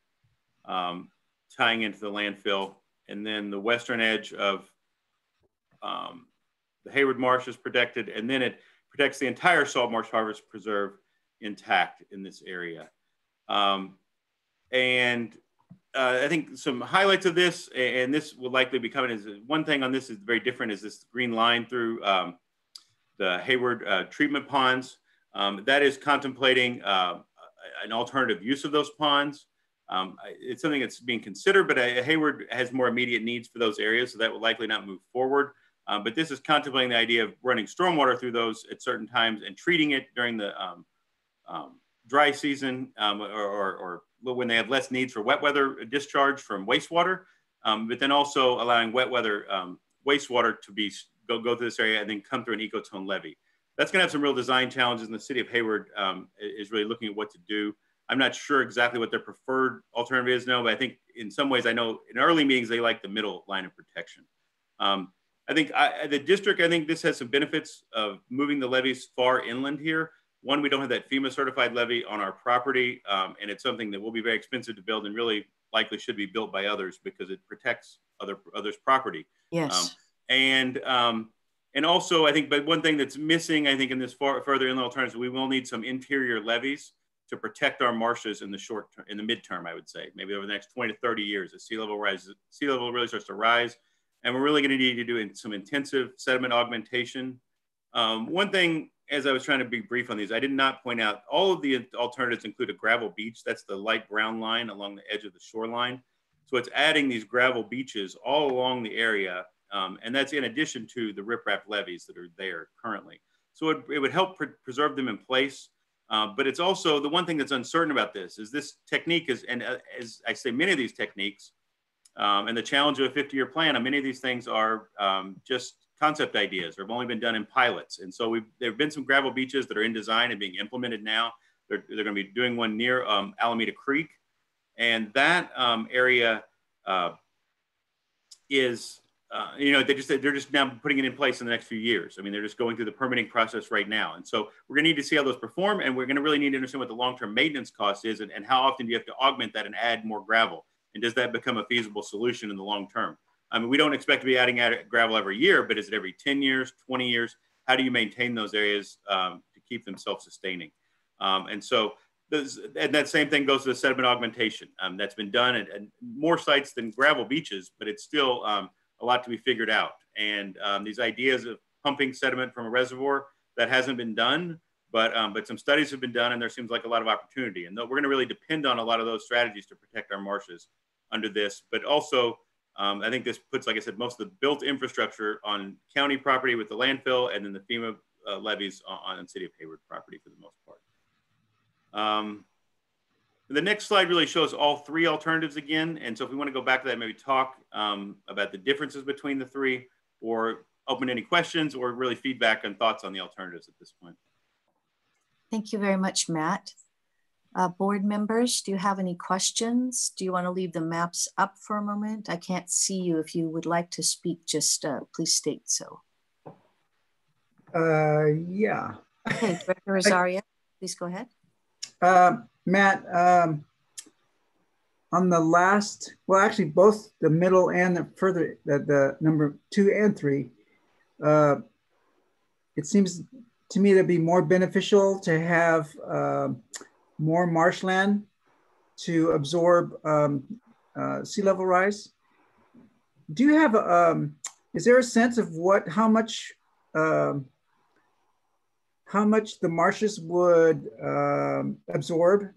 um, tying into the landfill. And then the western edge of um, the Hayward Marsh is protected, and then it protects the entire Salt Marsh Harvest Preserve intact in this area. Um, and uh, I think some highlights of this, and this will likely be coming is one thing on this is very different is this green line through um, the Hayward uh, treatment ponds. Um, that is contemplating uh, an alternative use of those ponds. Um, it's something that's being considered, but uh, Hayward has more immediate needs for those areas, so that will likely not move forward. Um, but this is contemplating the idea of running stormwater through those at certain times and treating it during the um, um, dry season or, or, or when they have less needs for wet weather discharge from wastewater, um, but then also allowing wet weather um, wastewater to be go, go through this area and then come through an ecotone levee. That's going to have some real design challenges, and the city of Hayward um, is really looking at what to do. I'm not sure exactly what their preferred alternative is now, but I think in some ways I know in early meetings they like the middle line of protection. Um, I think I, the district, I think this has some benefits of moving the levees far inland here. One, we don't have that FEMA certified levee on our property, um, and it's something that will be very expensive to build and really likely should be built by others because it protects other others' property. Yes. Um, and um, and also, I think, but one thing that's missing, I think, in this far, further inland alternatives, we will need some interior levees to protect our marshes in the short term, in the midterm, I would say, maybe over the next 20 to 30 years as sea level rises, sea level really starts to rise. And we're really gonna need to do some intensive sediment augmentation. Um, one thing, as I was trying to be brief on these, I did not point out all of the alternatives include a gravel beach. That's the light brown line along the edge of the shoreline. So it's adding these gravel beaches all along the area. Um, and that's in addition to the riprap levees that are there currently. So it, it would help pre preserve them in place. Uh, but it's also the one thing that's uncertain about this is this technique is, and uh, as I say, many of these techniques um, and the challenge of a 50 year plan, many of these things are um, just concept ideas or have only been done in pilots. And so we've, there have been some gravel beaches that are in design and being implemented now. They're, they're going to be doing one near um, Alameda Creek. And that um, area uh, is uh, you know, they just they're just now putting it in place in the next few years. I mean, they're just going through the permitting process right now, and so we're going to need to see how those perform, and we're going to really need to understand what the long-term maintenance cost is, and, and how often do you have to augment that and add more gravel, and does that become a feasible solution in the long term? I mean, we don't expect to be adding gravel every year, but is it every 10 years, 20 years? How do you maintain those areas um, to keep them self-sustaining? Um, and so, and that same thing goes to the sediment augmentation. Um, that's been done at, at, more sites than gravel beaches, but it's still um, a lot to be figured out. And um, these ideas of pumping sediment from a reservoir that hasn't been done, but um, but some studies have been done, and there seems like a lot of opportunity. And we're going to really depend on a lot of those strategies to protect our marshes under this. But also, um, I think this puts, like I said, most of the built infrastructure on county property with the landfill, and then the FEMA uh, levees on, on, city of Hayward property for the most part. Um, the next slide really shows all three alternatives again. And so if we want to go back to that, maybe talk um, about the differences between the three or open any questions or really feedback and thoughts on the alternatives at this point. Thank you very much, Matt. Uh, board members, do you have any questions? Do you want to leave the maps up for a moment? I can't see you. If you would like to speak, just uh, please state so. Uh, yeah. Okay, Director Rosario, please go ahead. Uh, Matt, um, on the last, well, actually both the middle and the further, the, the number two and three, uh, it seems to me to be more beneficial to have uh, more marshland to absorb um, uh, sea level rise. Do you have, um, is there a sense of what, how much um, how much the marshes would um, absorb?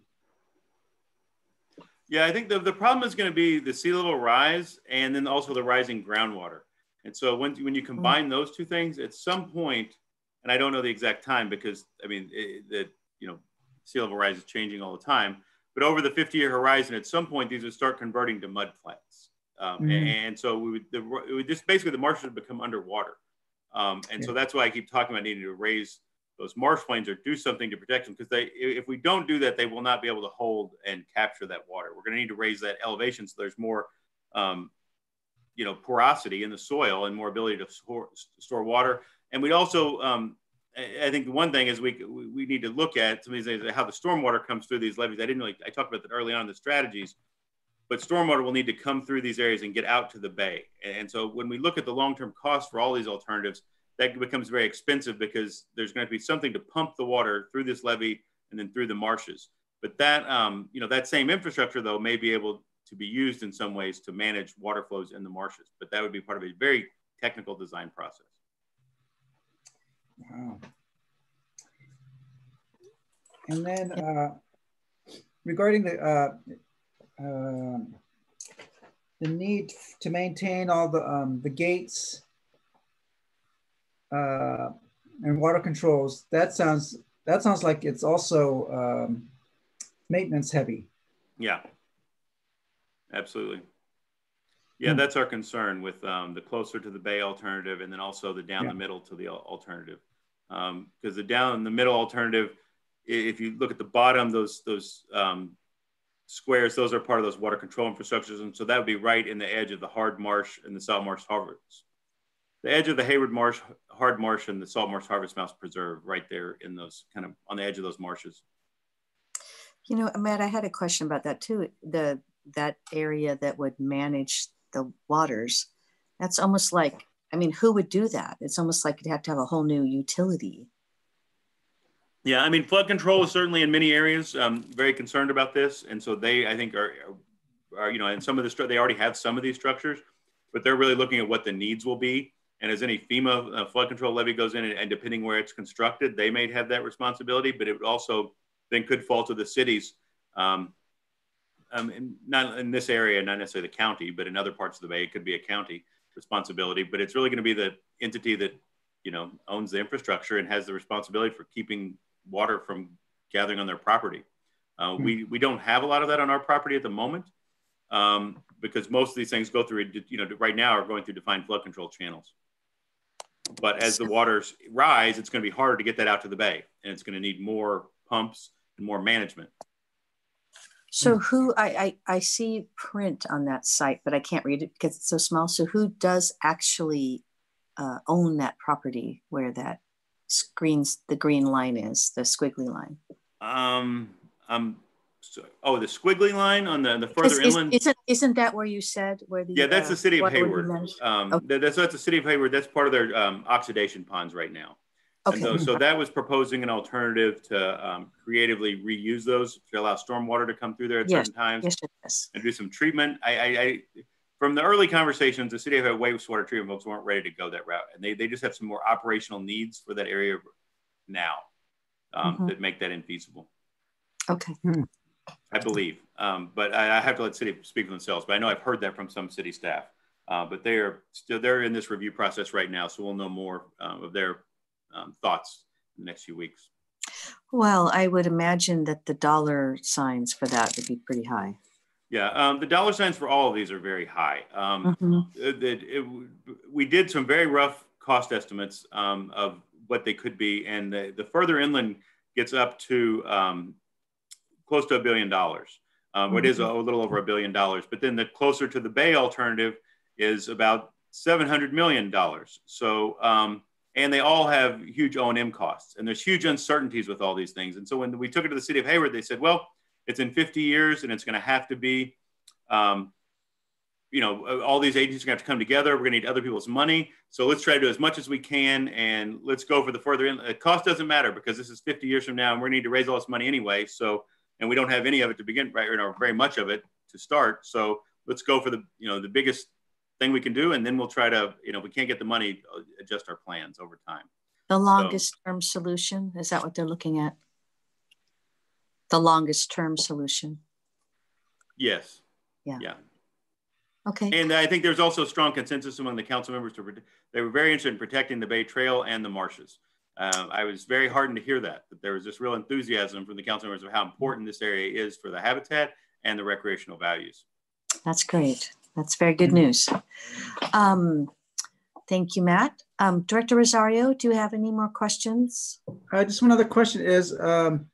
Yeah, I think the, the problem is going to be the sea level rise and then also the rising groundwater. And so when, when you combine mm. those two things, at some point, and I don't know the exact time because I mean, that you know, sea level rise is changing all the time, but over the 50 year horizon, at some point, these would start converting to mud flats. Um, mm. and, so we would, the, it would just basically the marshes would become underwater. Um, and yeah. so that's why I keep talking about needing to raise those marsh plains or do something to protect them because they if we don't do that they will not be able to hold and capture that water we're going to need to raise that elevation so there's more um, you know porosity in the soil and more ability to store, store water and we'd also um, I think the one thing is we, we need to look at some of these how the stormwater comes through these levees. I didn't really, I talked about that early on the strategies, but stormwater will need to come through these areas and get out to the bay. And so when we look at the long-term cost for all these alternatives, that becomes very expensive because there's going to be something to pump the water through this levee and then through the marshes. But that, um, you know, that same infrastructure though may be able to be used in some ways to manage water flows in the marshes. But that would be part of a very technical design process. Wow. And then uh, regarding the uh, uh, the need to maintain all the um, the gates uh, and water controls, that sounds that sounds like it's also um, maintenance heavy. Yeah, absolutely. Yeah, hmm. that's our concern with um, the closer to the bay alternative, and then also the down yeah. the middle to the alternative. Because um, the down in the middle alternative, if you look at the bottom, those those um, squares, those are part of those water control infrastructures, and so that would be right in the edge of the HARD Marsh and the salt marsh harvests. the edge of the Hayward Marsh, HARD Marsh, and the Salt Marsh Harvest Mouse Preserve, right there in those kind of on the edge of those marshes. You know, Matt, I had a question about that too. The that area that would manage the waters. That's almost like, I mean, who would do that? It's almost like you'd have to have a whole new utility. Yeah, I mean, flood control is certainly in many areas um, very concerned about this, and so they, I think, are, are you know, and some of the they already have some of these structures, but they're really looking at what the needs will be. And as any FEMA uh, flood control levy goes in, and, and, depending where it's constructed, they may have that responsibility, but it also then could fall to the cities. Um, um, in, not in this area, not necessarily the county, but in other parts of the bay, it could be a county responsibility. But it's really going to be the entity that you know owns the infrastructure and has the responsibility for keeping water from gathering on their property. Uh, hmm. we, we don't have a lot of that on our property at the moment um, because most of these things go through, you know, right now are going through defined flood control channels. But as the waters rise, it's going to be harder to get that out to the bay and it's going to need more pumps and more management. So who, I, I, I see print on that site, but I can't read it because it's so small. So who does actually uh, own that property where that screens the green line is, the squiggly line? Um, um, so, oh, the squiggly line on the, the further is, inland. Is, not isn't that where you said where the? Yeah, that's uh, the city of Hayward. Um, okay. that's, that's the city of Hayward. That's part of their um, oxidation ponds right now. Okay. So, so, that was proposing an alternative to um, creatively reuse those to allow stormwater to come through there at yes. certain times yes, yes. and do some treatment. I, I, I from the early conversations, the city of wastewater treatment folks weren't ready to go that route, and they, they just have some more operational needs for that area now um, mm-hmm. that make that infeasible. Okay. Hmm. I believe, um, but I, I, have to let city speak for themselves. But I know I've heard that from some city staff. Uh, but they are still they're in this review process right now, so we'll know more uh, of their um, thoughts in the next few weeks. Well, I would imagine that the dollar signs for that would be pretty high. Yeah, um, the dollar signs for all of these are very high. Um, mm-hmm. it, it, we did some very rough cost estimates um, of what they could be, and the, the further inland gets up to um, close to a billion dollars. Um, mm-hmm. It is a, a, little over a billion dollars, but then the closer to the Bay alternative is about seven hundred million dollars. So, um, and they all have huge O and M costs, and there's huge uncertainties with all these things. And so when we took it to the city of Hayward, they said, well it's in 50 years and it's going to have to be, um, you know, all these agencies are going to have to come together. We're going to need other people's money. So let's try to do as much as we can and let's go for the further in. The cost doesn't matter because this is 50 years from now and we're going to need to raise all this money anyway. So, and we don't have any of it to begin, right, or very much of it to start. So let's go for the, you know, the biggest thing we can do. And then we'll try to, you know, if we can't get the money, adjust our plans over time. The longest so, term solution, is that what they're looking at? the longest term solution. Yes. Yeah. Yeah. Okay. And I think there's also strong consensus among the council members to they were very interested in protecting the Bay Trail and the marshes. Uh, I was very heartened to hear that that there was this real enthusiasm from the council members of how important this area is for the habitat and the recreational values. That's great. That's very good news. Um, thank you, Matt. Um, Director Rosario, do you have any more questions? Uh, just one other question is, um,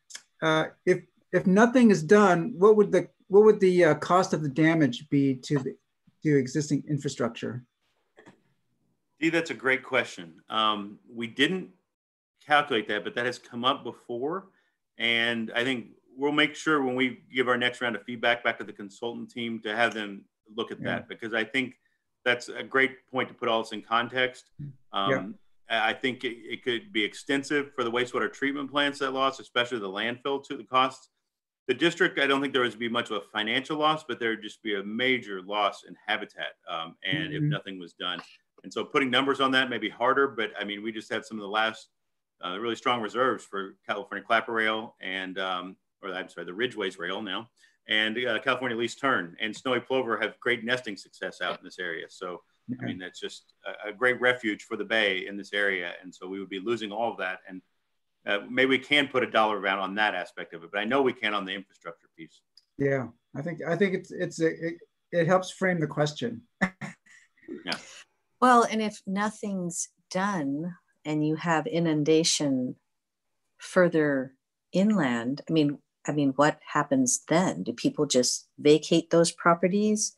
uh, if if nothing is done, what would the what would the uh, cost of the damage be to the to existing infrastructure? See, that's a great question. Um, we didn't calculate that, but that has come up before, and I think we'll make sure when we give our next round of feedback back to the consultant team to have them look at yeah. that because I think that's a great point to put all this in context. Um, yeah. I think it, it, could be extensive for the wastewater treatment plants that lost, especially the landfill to the costs. The district, I don't think there would be much of a financial loss, but there would just be a major loss in habitat um, and mm-hmm. if nothing was done. And so putting numbers on that may be harder, but I mean, we just had some of the last uh, really strong reserves for California Clapper Rail and, um, or I'm sorry, the Ridgway's Rail now, and uh, California Least Tern and Snowy Plover have great nesting success out in this area. So Okay. I mean, that's just a, a, great refuge for the Bay in this area. And so we would be losing all of that. And uh, maybe we can put a dollar amount on that aspect of it, but I know we can on the infrastructure piece. Yeah, I think I think it's it's a, it, it helps frame the question. yeah. Well, and if nothing's done and you have inundation further inland, I mean, I mean, what happens then? Do people just vacate those properties?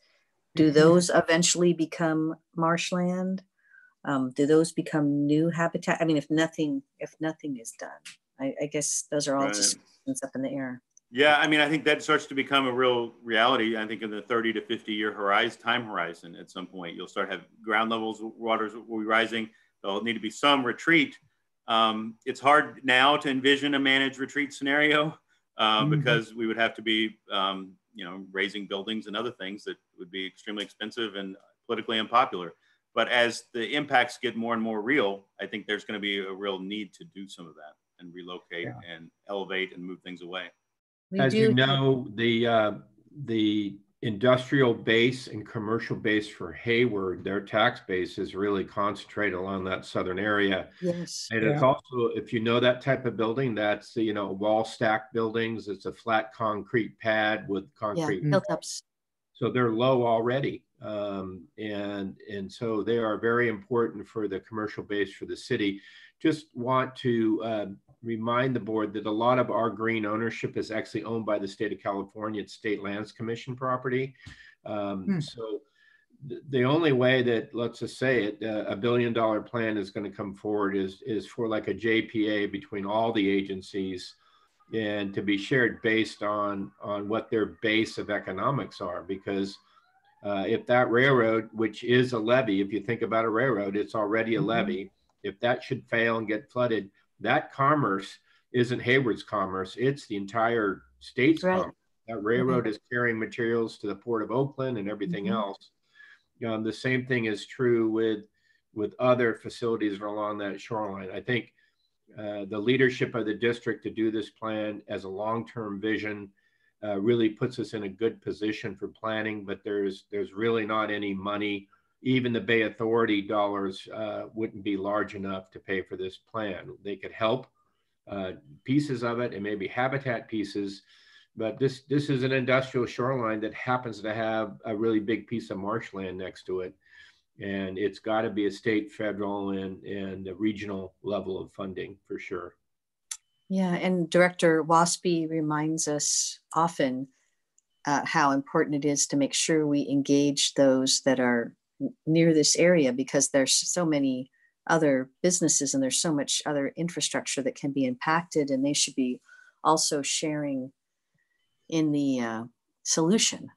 Do mm-hmm. those eventually become marshland? Um, do those become new habitat? I mean, if nothing, if nothing is done, I, I guess those are all right. just up in the air. Yeah, I mean, I think that starts to become a real reality. I think in the 30 to 50 year horizon, time horizon, at some point, you'll start have ground levels, waters will be rising. There'll need to be some retreat Um, it's hard now to envision a managed retreat scenario uh, mm-hmm. because we would have to be, um, you know, raising buildings and other things that would be extremely expensive and politically unpopular. But as the impacts get more and more real, I think there's going to be a real need to do some of that and relocate yeah. and elevate and move things away. We As you know, the uh, the industrial base and commercial base for Hayward, their tax base is really concentrated along that southern area. Yes. And yeah. it's also, if you know that type of building, that's you know wall stack buildings. It's a flat concrete pad with concrete yeah, built ups. So they're low already, um, and and so they are very important for the commercial base for the city. Just want to uh, remind the board that a lot of our green ownership is actually owned by the state of California. It's state lands commission property. Um, hmm. So th the only way that, let's just say it, uh, a billion dollar plan is going to come forward is, is for like a JPA between all the agencies and to be shared based on, on what their base of economics are. Because uh, if that railroad, which is a levee, if you think about a railroad, it's already a mm -hmm. levee. If that should fail and get flooded, that commerce isn't Hayward's commerce, it's the entire state's right. commerce. That railroad mm-hmm. is carrying materials to the port of Oakland and everything mm-hmm. else. Um, the same thing is true with with other facilities along that shoreline. I think uh, the leadership of the district to do this plan as a long-term vision uh, really puts us in a good position for planning. But there's there's really not any money even the Bay Authority dollars uh, wouldn't be large enough to pay for this plan. They could help uh, pieces of it and maybe habitat pieces, but this this is an industrial shoreline that happens to have a really big piece of marshland next to it, and it's got to be a state, federal, and and regional level of funding for sure. Yeah, and Director Waespi reminds us often uh, how important it is to make sure we engage those that are near this area because there's so many other businesses and there's so much other infrastructure that can be impacted and they should be also sharing in the uh, solution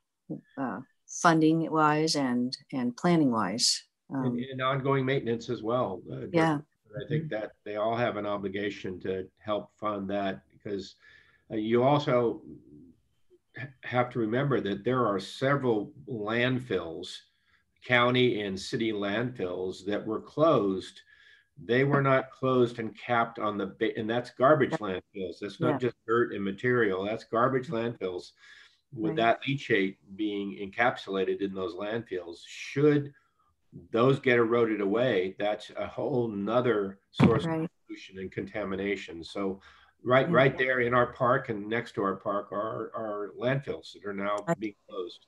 uh, funding wise and and planning wise um, and, and, ongoing maintenance as well uh, yeah. i think that they all have an obligation to help fund that because uh, you also have to remember that there are several landfills county and city landfills that were closed they were not closed and capped on the and that's garbage landfills. That's not yeah. just dirt and material. That's garbage landfills with right. that leachate being encapsulated in those landfills. Should those get eroded away that's a whole nother source right. of pollution and contamination. So right right there in our park and next to our park are our landfills that are now being closed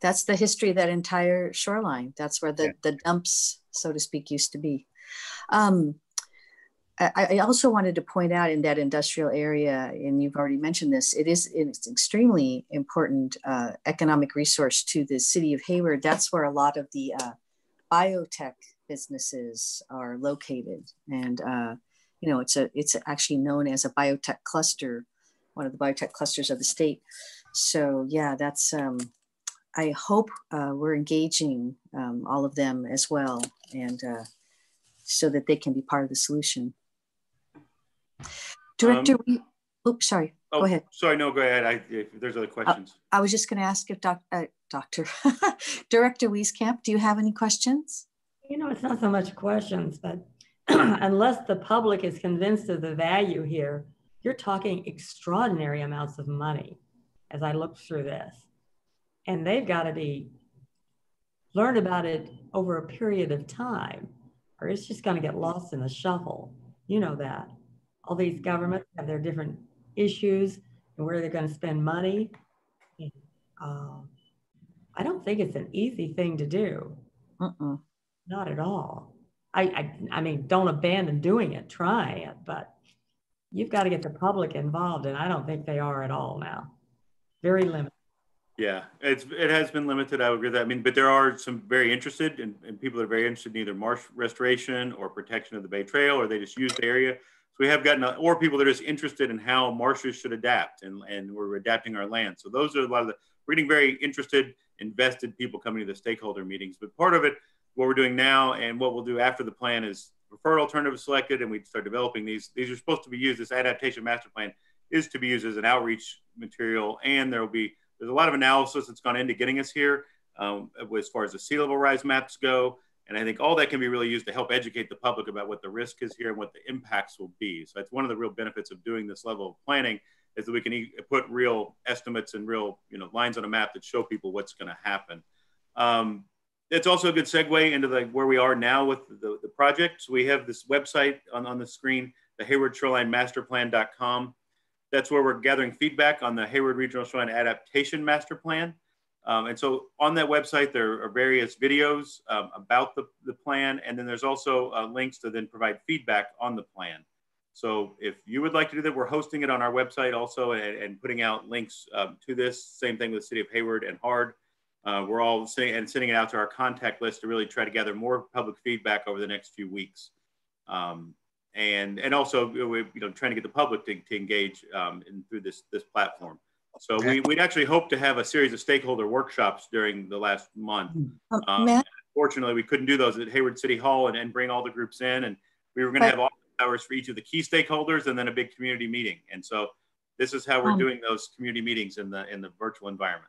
that's the history of that entire shoreline. That's where the, yeah. the dumps, so to speak, used to be. Um, I, I, also wanted to point out in that industrial area, and you've already mentioned this, it is it's extremely important uh, economic resource to the city of Hayward. That's where a lot of the uh, biotech businesses are located, and uh, you know it's a it's actually known as a biotech cluster, one of the biotech clusters of the state. So yeah, that's um, I hope uh, we're engaging um, all of them as well, and uh, so that they can be part of the solution. Director, um, we, oops, sorry. Oh, go ahead. Sorry, no, go ahead. I, if there's other uh, questions. Uh, I was just going to ask if doc, uh, Doctor, Director Wieskamp, do you have any questions? You know, it's not so much questions, but unless the public is convinced of the value here, you're talking extraordinary amounts of money as I look through this and they've got to be learn about it over a period of time or it's just going to get lost in the shuffle. You know that. All these governments have their different issues and where they're going to spend money. Uh, i don't think it's an easy thing to do. Uh-uh. not at all. I, I i mean don't abandon doing it try it but you've got to get the public involved and i don't think they are at all now. Very limited yeah, it's it has been limited. I would agree with that. I mean, but there are some very interested and, and people are very interested in either marsh restoration or protection of the Bay Trail, or they just use the area. So we have gotten, or people that are just interested in how marshes should adapt, and and we're adapting our land. So those are a lot of the we're getting very interested, invested people coming to the stakeholder meetings. But part of it, what we're doing now, and what we'll do after the plan is preferred alternative selected and we start developing these, these are supposed to be used, this adaptation master plan is to be used as an outreach material. And there will be, there's a lot of analysis that's gone into getting us here um, as far as the sea level rise maps go. And I think all that can be really used to help educate the public about what the risk is here and what the impacts will be. So that's one of the real benefits of doing this level of planning is that we can e put real estimates and real you know lines on a map that show people what's going to happen. Um, it's also a good segue into the, where we are now with the, the project. So we have this website on, on the screen, the Hayward Shoreline Masterplan.com. That's where we're gathering feedback on the Hayward Regional Shoreline Adaptation Master Plan. Um, and so on that website, there are various videos um, about the, the plan, and then there's also uh, links to then provide feedback on the plan. So if you would like to do that, we're hosting it on our website also and, and putting out links um, to this. Same thing with the City of Hayward and HARD. Uh, we're all sending, and sending it out to our contact list to really try to gather more public feedback over the next few weeks. Um, and, and also, we, you know, trying to get the public to, to engage um, in, through this, this platform. So we, we'd actually hope to have a series of stakeholder workshops during the last month. Uh, um, Matt? Fortunately, we couldn't do those at Hayward City Hall and, and bring all the groups in. And we were going to have office hours for each of the key stakeholders and then a big community meeting. And so this is how we're um, doing those community meetings in the, in the virtual environment.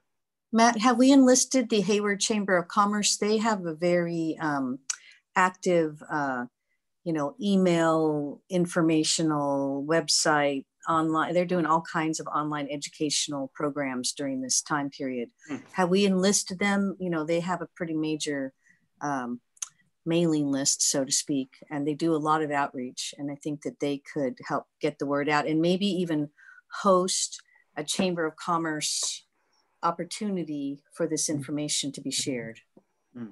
Matt, have we enlisted the Hayward Chamber of Commerce? They have a very um, active, uh, you know, email, informational website, online they're doing all kinds of online educational programs during this time period. Have we enlisted them? You know they have a pretty major um, mailing list so to speak and they do a lot of outreach and i think that they could help get the word out and maybe even host a chamber of commerce opportunity for this hmm. information to be shared. Hmm.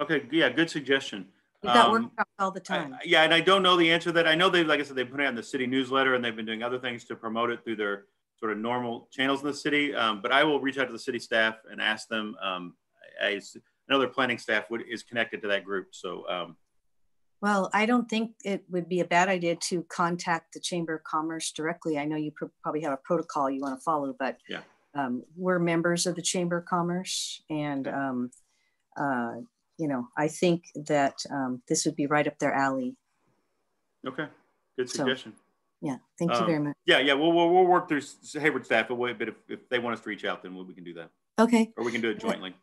okay yeah good suggestion we got um, workshops all the time. I, yeah, and I don't know the answer to that. I know they, like I said, they put it on the city newsletter and they've been doing other things to promote it through their sort of normal channels in the city. Um, but I will reach out to the city staff and ask them. Um, I, I know their planning staff would, is connected to that group. So, um, well, I don't think it would be a bad idea to contact the Chamber of Commerce directly. I know you pr probably have a protocol you want to follow, but yeah. Um, we're members of the Chamber of Commerce and um, uh, you know, I think that um, this would be right up their alley. Okay, good suggestion. So, yeah, thank you um, very much. Yeah, yeah, we'll, we'll, we'll work through Hayward staff, a way, but if, if they want us to reach out, then we can do that. Okay. Or we can do it jointly.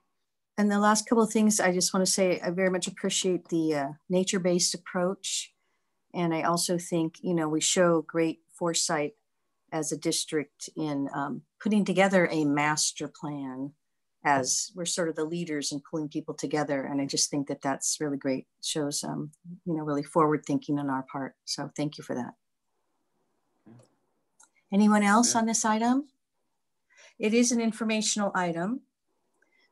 And the last couple of things I just want to say, I very much appreciate the uh, nature-based approach. And I also think, you know, we show great foresight as a district in um, putting together a master plan as we're sort of the leaders in pulling people together. And I just think that that's really great. It shows, um, you know, really forward thinking on our part. So thank you for that. Anyone else yeah. on this item? It is an informational item.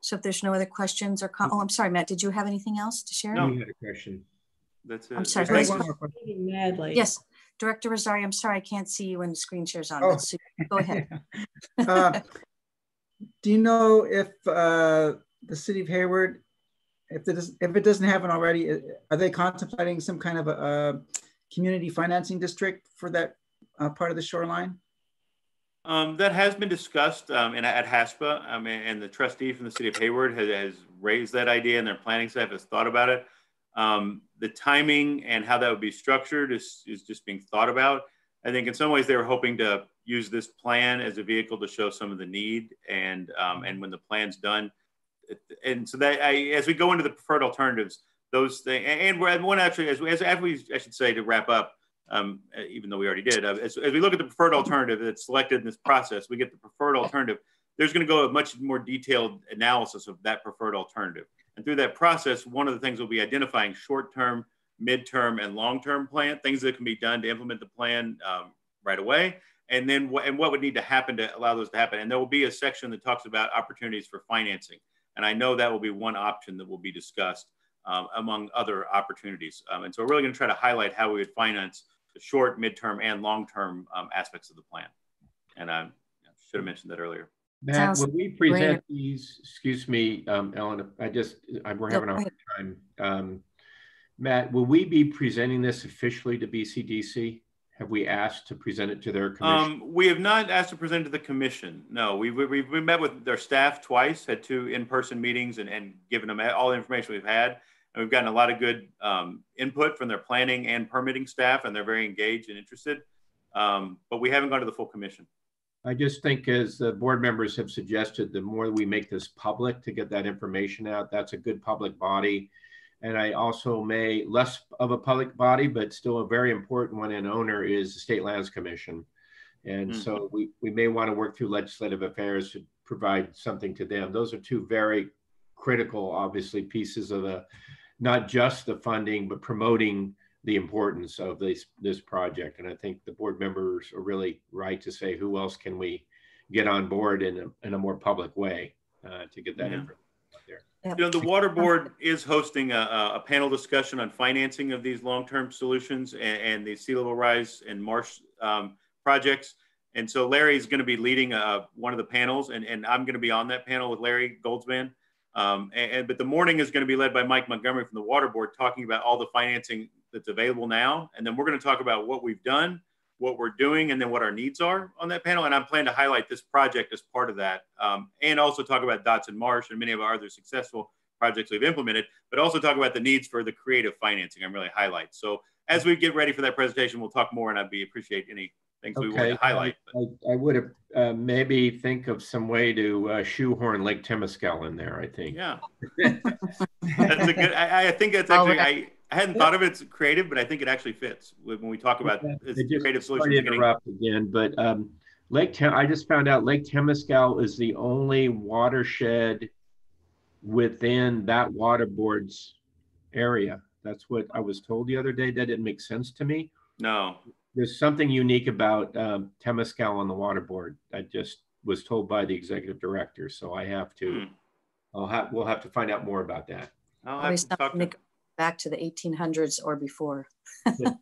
So if there's no other questions or, com oh, I'm sorry, Matt, did you have anything else to share? No, you had a question. That's it. I'm sorry. Madly. Yes, Director Rosario, I'm sorry, I can't see you when the screen share's on. Oh. Go ahead. uh, do you know if uh, the city of Hayward, if it, is, if it doesn't happen already, are they contemplating some kind of a, a community financing district for that uh, part of the shoreline? Um, that has been discussed um, in, at HASPA, mean, and the trustee from the city of Hayward has, has raised that idea and their planning staff has thought about it. Um, the timing and how that would be structured is, is just being thought about. I think in some ways they were hoping to use this plan as a vehicle to show some of the need and um, and when the plan's done and so that I, as we go into the preferred alternatives those things and we're one actually as, we, as, as we I should say to wrap up um, even though we already did uh, as, as we look at the preferred alternative that's selected in this process we get the preferred alternative. There's going to go a much more detailed analysis of that preferred alternative. And through that process one of the things we'll be identifying short-term midterm and long-term plan things that can be done to implement the plan um, right away and then what, and what would need to happen to allow those to happen. And there will be a section that talks about opportunities for financing. And I know that will be one option that will be discussed um, among other opportunities. Um, and so we're really going to try to highlight how we would finance the short, midterm, and long-term um, aspects of the plan. And I should have mentioned that earlier. Matt, when we present great. these, excuse me, um, Ellen, I just, I, we're having a hard time. Um, Matt, will we be presenting this officially to BCDC? Have we asked to present it to their commission? Um, we have not asked to present to the commission. No, we've, we've, we've met with their staff twice, had two in-person meetings and, and given them all the information we've had. And we've gotten a lot of good um, input from their planning and permitting staff, and they're very engaged and interested. Um, but we haven't gone to the full commission. I just think as the board members have suggested, the more we make this public to get that information out, that's a good public body. And I also may, less of a public body, but still a very important one and owner is the State Lands Commission. And mm-hmm. so we, we may want to work through legislative affairs to provide something to them. Those are two very critical, obviously, pieces of the, not just the funding, but promoting the importance of this this project. And I think the board members are really right to say who else can we get on board in a, in a more public way uh, to get that yeah. information. You know, the water board is hosting a, a panel discussion on financing of these long-term solutions and, and, the sea level rise and marsh um, projects. And so Larry is going to be leading uh, one of the panels, and, and I'm going to be on that panel with Larry Goldzband. Um, and, and, but the morning is going to be led by Mike Montgomery from the Water Board, talking about all the financing that's available now. And then we're going to talk about what we've done, what we're doing, and then what our needs are on that panel. And I'm planning to highlight this project as part of that, um, and also talk about Dotson Marsh and many of our other successful projects we've implemented, but also talk about the needs for the creative financing. I'm really highlight. So as we get ready for that presentation, we'll talk more, and I'd be appreciate any things okay. we want to highlight. I, I, would have uh, maybe think of some way to uh, shoehorn Lake Temescal in there. I think. Yeah, that's a good. I, I think that's actually. I, I hadn't thought of it as creative, but I think it actually fits when we talk about creative solutions. To interrupt getting... again, but um, Lake Tem- I just found out Lake Temescal is the only watershed within that water board's area. That's what I was told the other day. That didn't make sense to me. No. There's something unique about um, Temescal on the water board. I just was told by the executive director, so I have to. Hmm. I'll have. We'll have to find out more about that. I'll have to talk to back to the 1800s or before. Yeah.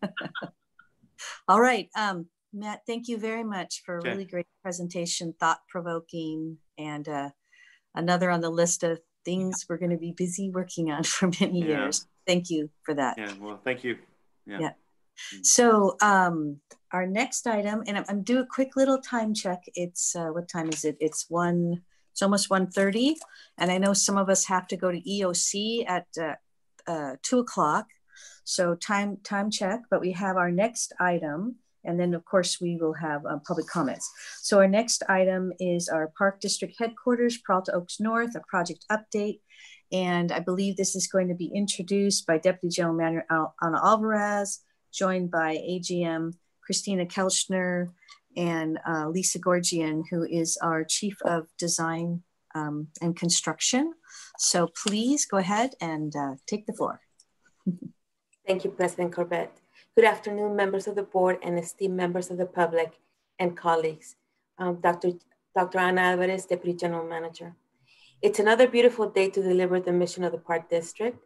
All right. Um, Matt, thank you very much for a okay. really great presentation, thought provoking, and uh, another on the list of things we're going to be busy working on for many yeah. years. Thank you for that. Yeah, well, thank you. Yeah. yeah. Mm. So um, our next item, and I'm, I'm do a quick little time check. It's uh, what time is it? It's one. It's almost 1.30 and I know some of us have to go to EOC at uh, uh, two o'clock. So time time check, but we have our next item. And then of course we will have um, public comments. So our next item is our Park District Headquarters, Peralta Oaks North, a project update. And I believe this is going to be introduced by Deputy General Manager Ana Alvarez, joined by AGM Christina Kelchner and uh, Lisa Goorjian, who is our Chief of Design um, and Construction. So please go ahead and uh, take the floor. Thank you, President Corbett. Good afternoon, members of the board and esteemed members of the public and colleagues. Um, Dr. Dr. Ana Alvarez, Deputy General Manager. It's another beautiful day to deliver the mission of the Park District.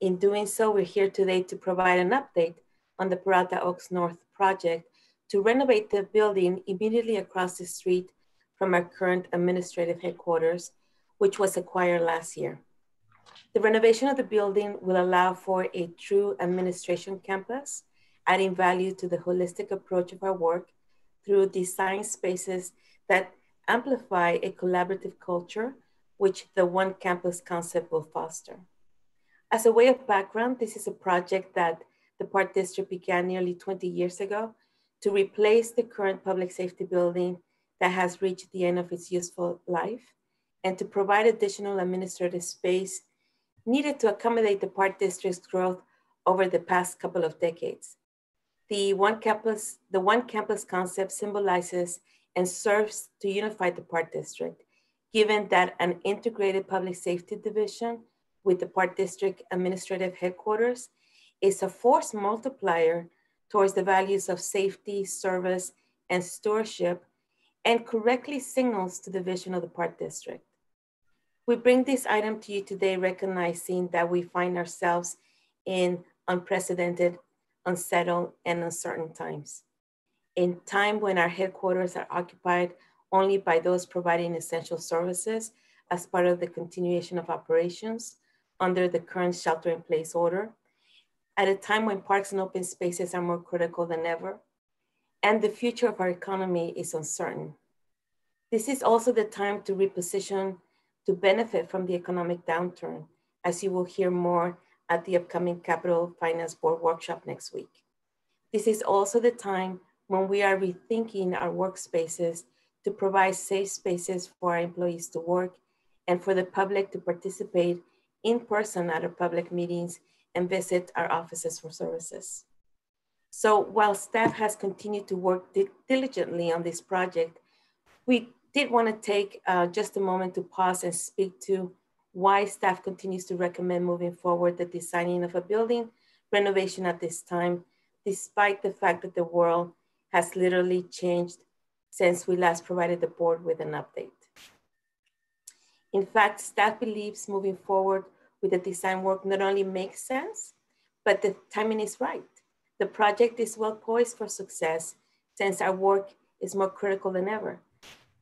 In doing so, we're here today to provide an update on the Peralta Oaks North project to renovate the building immediately across the street from our current administrative headquarters which was acquired last year. The renovation of the building will allow for a true administration campus, adding value to the holistic approach of our work through design spaces that amplify a collaborative culture, which the One Campus concept will foster. As a way of background, this is a project that the Park District began nearly 20 years ago to replace the current public safety building that has reached the end of its useful life and to provide additional administrative space needed to accommodate the Park District's growth over the past couple of decades. The One Campus, the One Campus concept symbolizes and serves to unify the Park District, given that an integrated public safety division with the Park District Administrative Headquarters is a force multiplier towards the values of safety, service, and stewardship, and correctly signals to the vision of the Park District. We bring this item to you today recognizing that we find ourselves in unprecedented, unsettled, and uncertain times. In time when our headquarters are occupied only by those providing essential services as part of the continuation of operations under the current shelter in place order, at a time when parks and open spaces are more critical than ever, and the future of our economy is uncertain. This is also the time to reposition to benefit from the economic downturn, as you will hear more at the upcoming Capital Finance Board workshop next week. This is also the time when we are rethinking our workspaces to provide safe spaces for our employees to work and for the public to participate in person at our public meetings and visit our offices for services. So while staff has continued to work diligently on this project, we did want to take uh, just a moment to pause and speak to why staff continues to recommend moving forward the designing of a building renovation at this time, despite the fact that the world has literally changed since we last provided the board with an update. In fact, staff believes moving forward with the design work not only makes sense, but the timing is right. The project is well poised for success since our work is more critical than ever.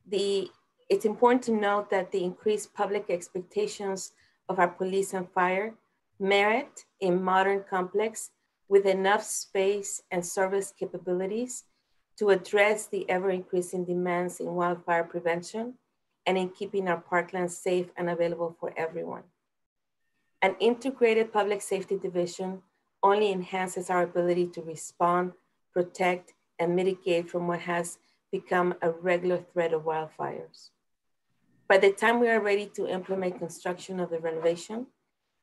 The, it's important to note that the increased public expectations of our police and fire merit a modern complex with enough space and service capabilities to address the ever increasing demands in wildfire prevention and in keeping our parklands safe and available for everyone. An integrated public safety division only enhances our ability to respond, protect, and mitigate from what has become a regular threat of wildfires. By the time we are ready to implement construction of the renovation,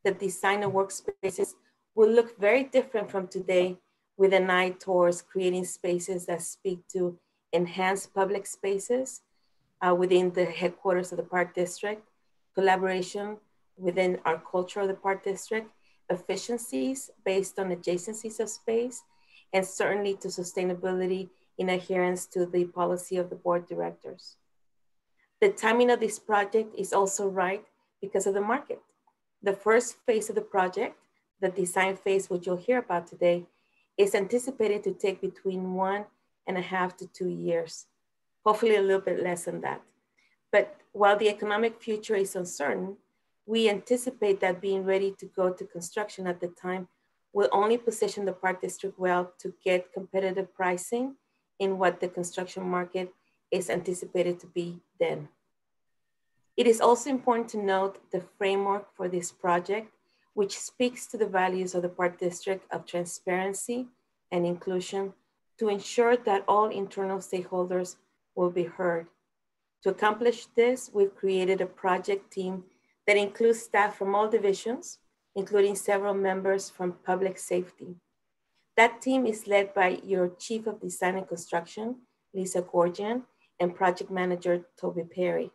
the design of workspaces will look very different from today with an eye towards creating spaces that speak to enhanced public spaces uh, within the headquarters of the Park District, collaboration within our culture of the Park District, efficiencies based on adjacencies of space, and certainly to sustainability in adherence to the policy of the board directors. The timing of this project is also right because of the market. The first phase of the project, the design phase, which you'll hear about today, is anticipated to take between one and a half to two years, hopefully a little bit less than that. But while the economic future is uncertain, we anticipate that being ready to go to construction at the time will only position the Park District well to get competitive pricing in what the construction market is anticipated to be then. It is also important to note the framework for this project which speaks to the values of the Park District of transparency and inclusion to ensure that all internal stakeholders will be heard. To accomplish this, we've created a project team that includes staff from all divisions, including several members from public safety. That team is led by your Chief of Design and Construction, Lisa Goorjian, and Project Manager, Toby Perry.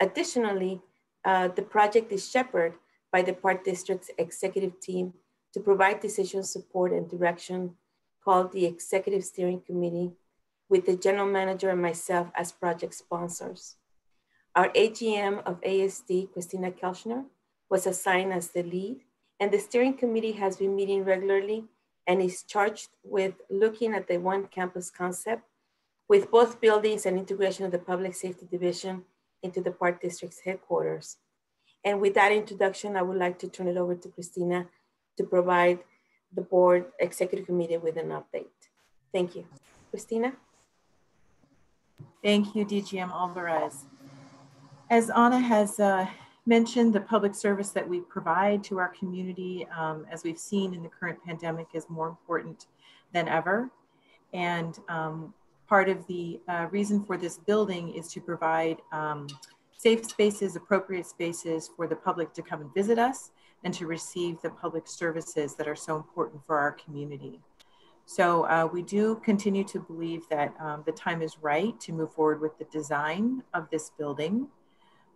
Additionally, uh, the project is shepherded by the Park District's executive team to provide decision support and direction called the Executive Steering Committee with the General Manager and myself as project sponsors. Our AGM of ASD, Christina Kelchner, was assigned as the lead and the steering committee has been meeting regularly and is charged with looking at the one campus concept with both buildings and integration of the public safety division into the Park District's headquarters. And with that introduction, I would like to turn it over to Christina to provide the board executive committee with an update. Thank you. Christina? Thank you, DGM Alvarez. As Ana has uh, mentioned, the public service that we provide to our community, um, as we've seen in the current pandemic, is more important than ever. And um, part of the uh, reason for this building is to provide um, safe spaces, appropriate spaces for the public to come and visit us and to receive the public services that are so important for our community. So uh, we do continue to believe that um, the time is right to move forward with the design of this building.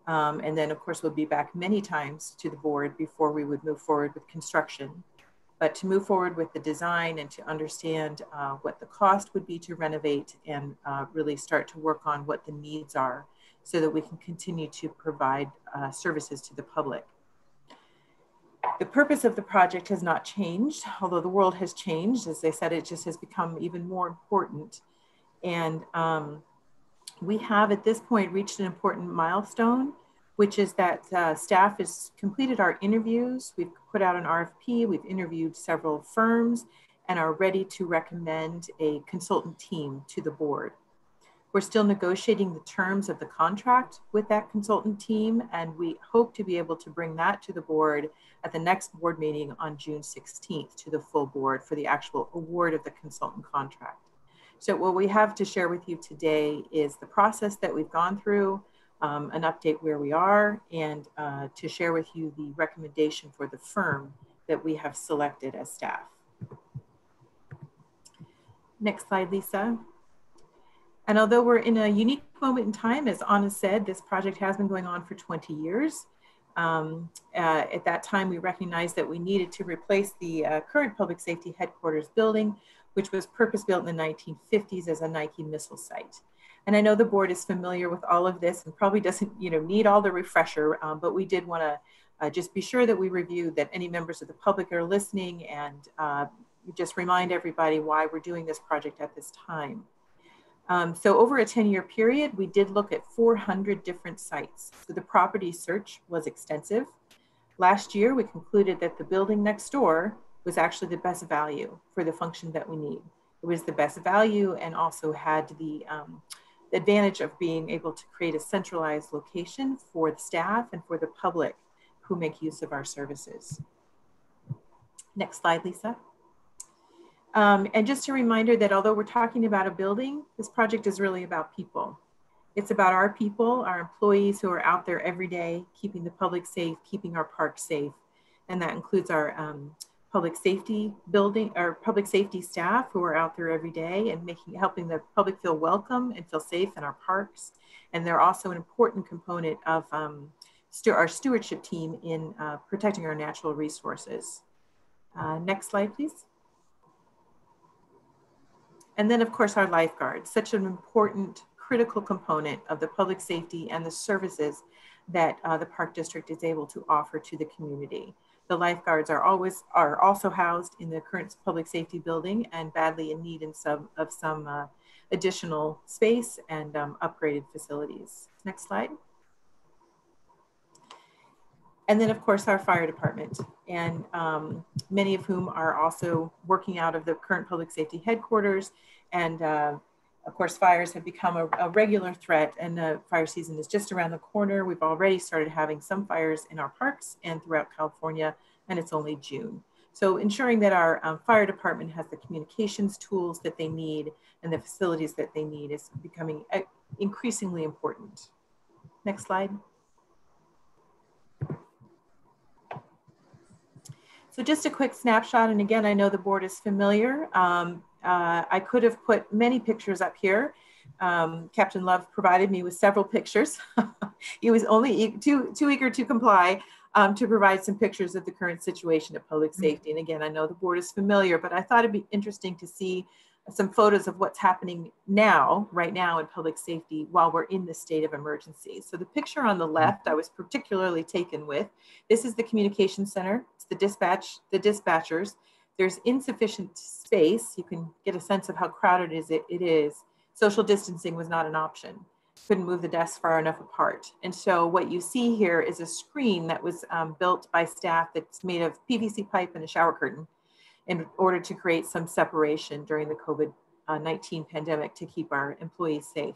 Um, and then of course, we'll be back many times to the board before we would move forward with construction. But to move forward with the design and to understand uh, what the cost would be to renovate and uh, really start to work on what the needs are so that we can continue to provide uh, services to the public. The purpose of the project has not changed, although the world has changed. As I said, it just has become even more important. And um, we have at this point reached an important milestone, which is that uh, staff has completed our interviews. We've put out an RFP, we've interviewed several firms, and are ready to recommend a consultant team to the board. We're still negotiating the terms of the contract with that consultant team, and we hope to be able to bring that to the board at the next board meeting on June 16th to the full board for the actual award of the consultant contract. So what we have to share with you today is the process that we've gone through, um, an update where we are, and uh, to share with you the recommendation for the firm that we have selected as staff. Next slide, Lisa. And although we're in a unique moment in time, as Ana said, this project has been going on for 20 years. Um, uh, at that time, we recognized that we needed to replace the uh, current public safety headquarters building, which was purpose built in the 1950s as a Nike missile site. And I know the board is familiar with all of this and probably doesn't you know, need all the refresher, um, but we did want to uh, just be sure that we reviewed that any members of the public are listening and uh, just remind everybody why we're doing this project at this time. Um, so over a 10 year period, we did look at 400 different sites. So the property search was extensive. Last year, we concluded that the building next door was actually the best value for the function that we need. It was the best value and also had the, um, advantage of being able to create a centralized location for the staff and for the public who make use of our services. Next slide, Lisa. Um, and just a reminder that although we're talking about a building, this project is really about people. It's about our people, our employees who are out there every day, keeping the public safe, keeping our parks safe. And that includes our um, public safety building, our public safety staff who are out there every day and making, helping the public feel welcome and feel safe in our parks. And they're also an important component of um, our stewardship team in uh, protecting our natural resources. Uh, next slide, please. And then of course our lifeguards, such an important critical component of the public safety and the services that uh, the Park District is able to offer to the community. The lifeguards are always are also housed in the current public safety building and badly in need in some of some uh, additional space and um, upgraded facilities. Next slide. And then of course our fire department and um, many of whom are also working out of the current public safety headquarters. And uh, of course, fires have become a, a, regular threat and the fire season is just around the corner. We've already started having some fires in our parks and throughout California, and it's only June. So ensuring that our um, fire department has the communications tools that they need and the facilities that they need is becoming uh, increasingly important. Next slide. So just a quick snapshot, and again, I know the board is familiar. Um, uh, I could have put many pictures up here. Um, Captain Love provided me with several pictures. he was only e too, too eager to comply um, to provide some pictures of the current situation at public mm-hmm. safety. And again, I know the board is familiar, but I thought it'd be interesting to see some photos of what's happening now, right now in public safety while we're in the state of emergency. So the picture on the mm-hmm. left, I was particularly taken with. This is the communication center. It's the dispatch, the dispatchers. There's insufficient space. You can get a sense of how crowded is it, it is. Social distancing was not an option. Couldn't move the desks far enough apart. And so what you see here is a screen that was um, built by staff that's made of PVC pipe and a shower curtain in order to create some separation during the COVID-19 pandemic to keep our employees safe.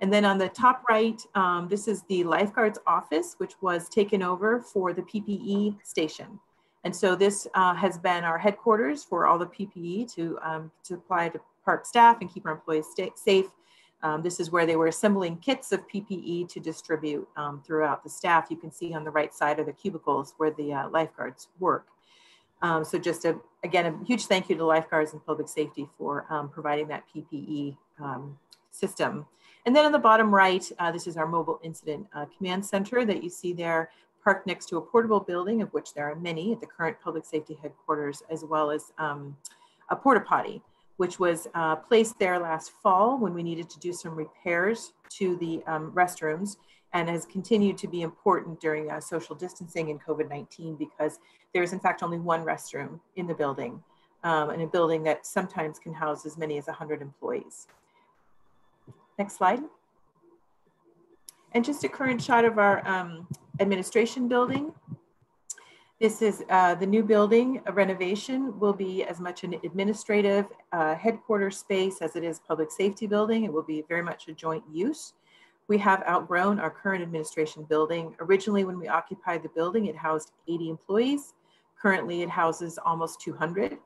And then on the top right, um, this is the lifeguards office, which was taken over for the PPE station. And so this uh, has been our headquarters for all the PPE to, um, to apply to park staff and keep our employees safe. Um, this is where they were assembling kits of PPE to distribute um, throughout the staff. You can see on the right side are the cubicles where the uh, lifeguards work. Um, so just a, again, a huge thank you to lifeguards and public safety for um, providing that PPE um, system. And then on the bottom right, uh, this is our mobile incident uh, command center that you see there parked next to a portable building of which there are many at the current public safety headquarters, as well as um, a porta potty, which was uh, placed there last fall when we needed to do some repairs to the um, restrooms and has continued to be important during uh, social distancing and COVID-19 because there is in fact only one restroom in the building um, in a building that sometimes can house as many as 100 employees. Next slide. And just a current shot of our um, administration building. This is uh, the new building. A renovation will be as much an administrative uh, headquarters space as it is public safety building. It will be very much a joint use. We have outgrown our current administration building. Originally, when we occupied the building, it housed 80 employees. Currently, it houses almost 200.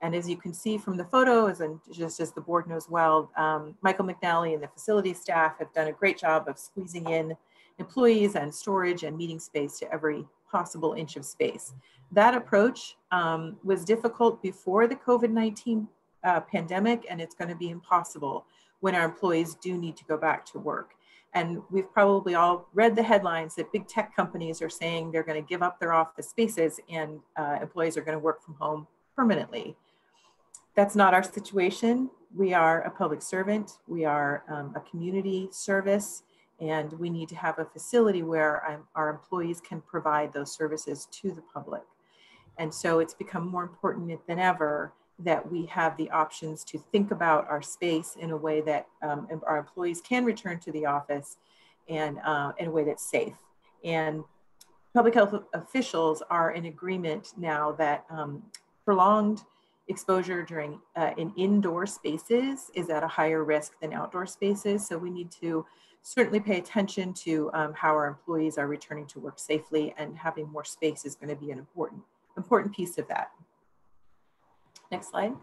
And as you can see from the photos, and just as the board knows well, um, Michael McNally and the facility staff have done a great job of squeezing in employees and storage and meeting space to every possible inch of space. That approach um, was difficult before the COVID-19 uh, pandemic, and it's gonna be impossible when our employees do need to go back to work. And we've probably all read the headlines that big tech companies are saying they're gonna give up their office spaces and uh, employees are gonna work from home permanently. That's not our situation. We are a public servant. We are um, a community service and we need to have a facility where um, our employees can provide those services to the public. And so it's become more important than ever that we have the options to think about our space in a way that um, our employees can return to the office and uh, in a way that's safe. And public health officials are in agreement now that um, prolonged exposure during uh, in indoor spaces is at a higher risk than outdoor spaces. So we need to certainly pay attention to um, how our employees are returning to work safely and having more space is going to be an important, important piece of that. Next slide.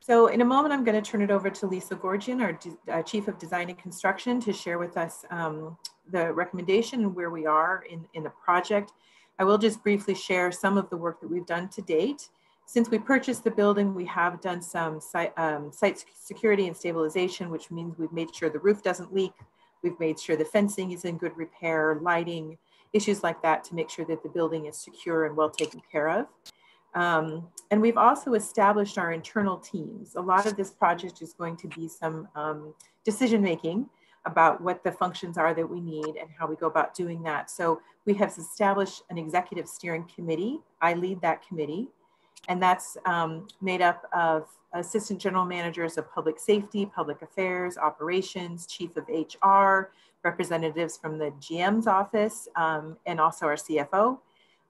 So in a moment, I'm going to turn it over to Lisa Goorjian, our uh, Chief of Design and Construction, to share with us um, the recommendation and where we are in, in the project. I will just briefly share some of the work that we've done to date. Since we purchased the building, we have done some site, um, site security and stabilization, which means we've made sure the roof doesn't leak. We've made sure the fencing is in good repair, lighting, issues like that to make sure that the building is secure and well taken care of. Um, and we've also established our internal teams. A lot of this project is going to be some um, decision making about what the functions are that we need and how we go about doing that. So we have established an executive steering committee. I lead that committee, and that's um, made up of assistant general managers of public safety, public affairs, operations, chief of HR, representatives from the GM's office, um, and also our CFO.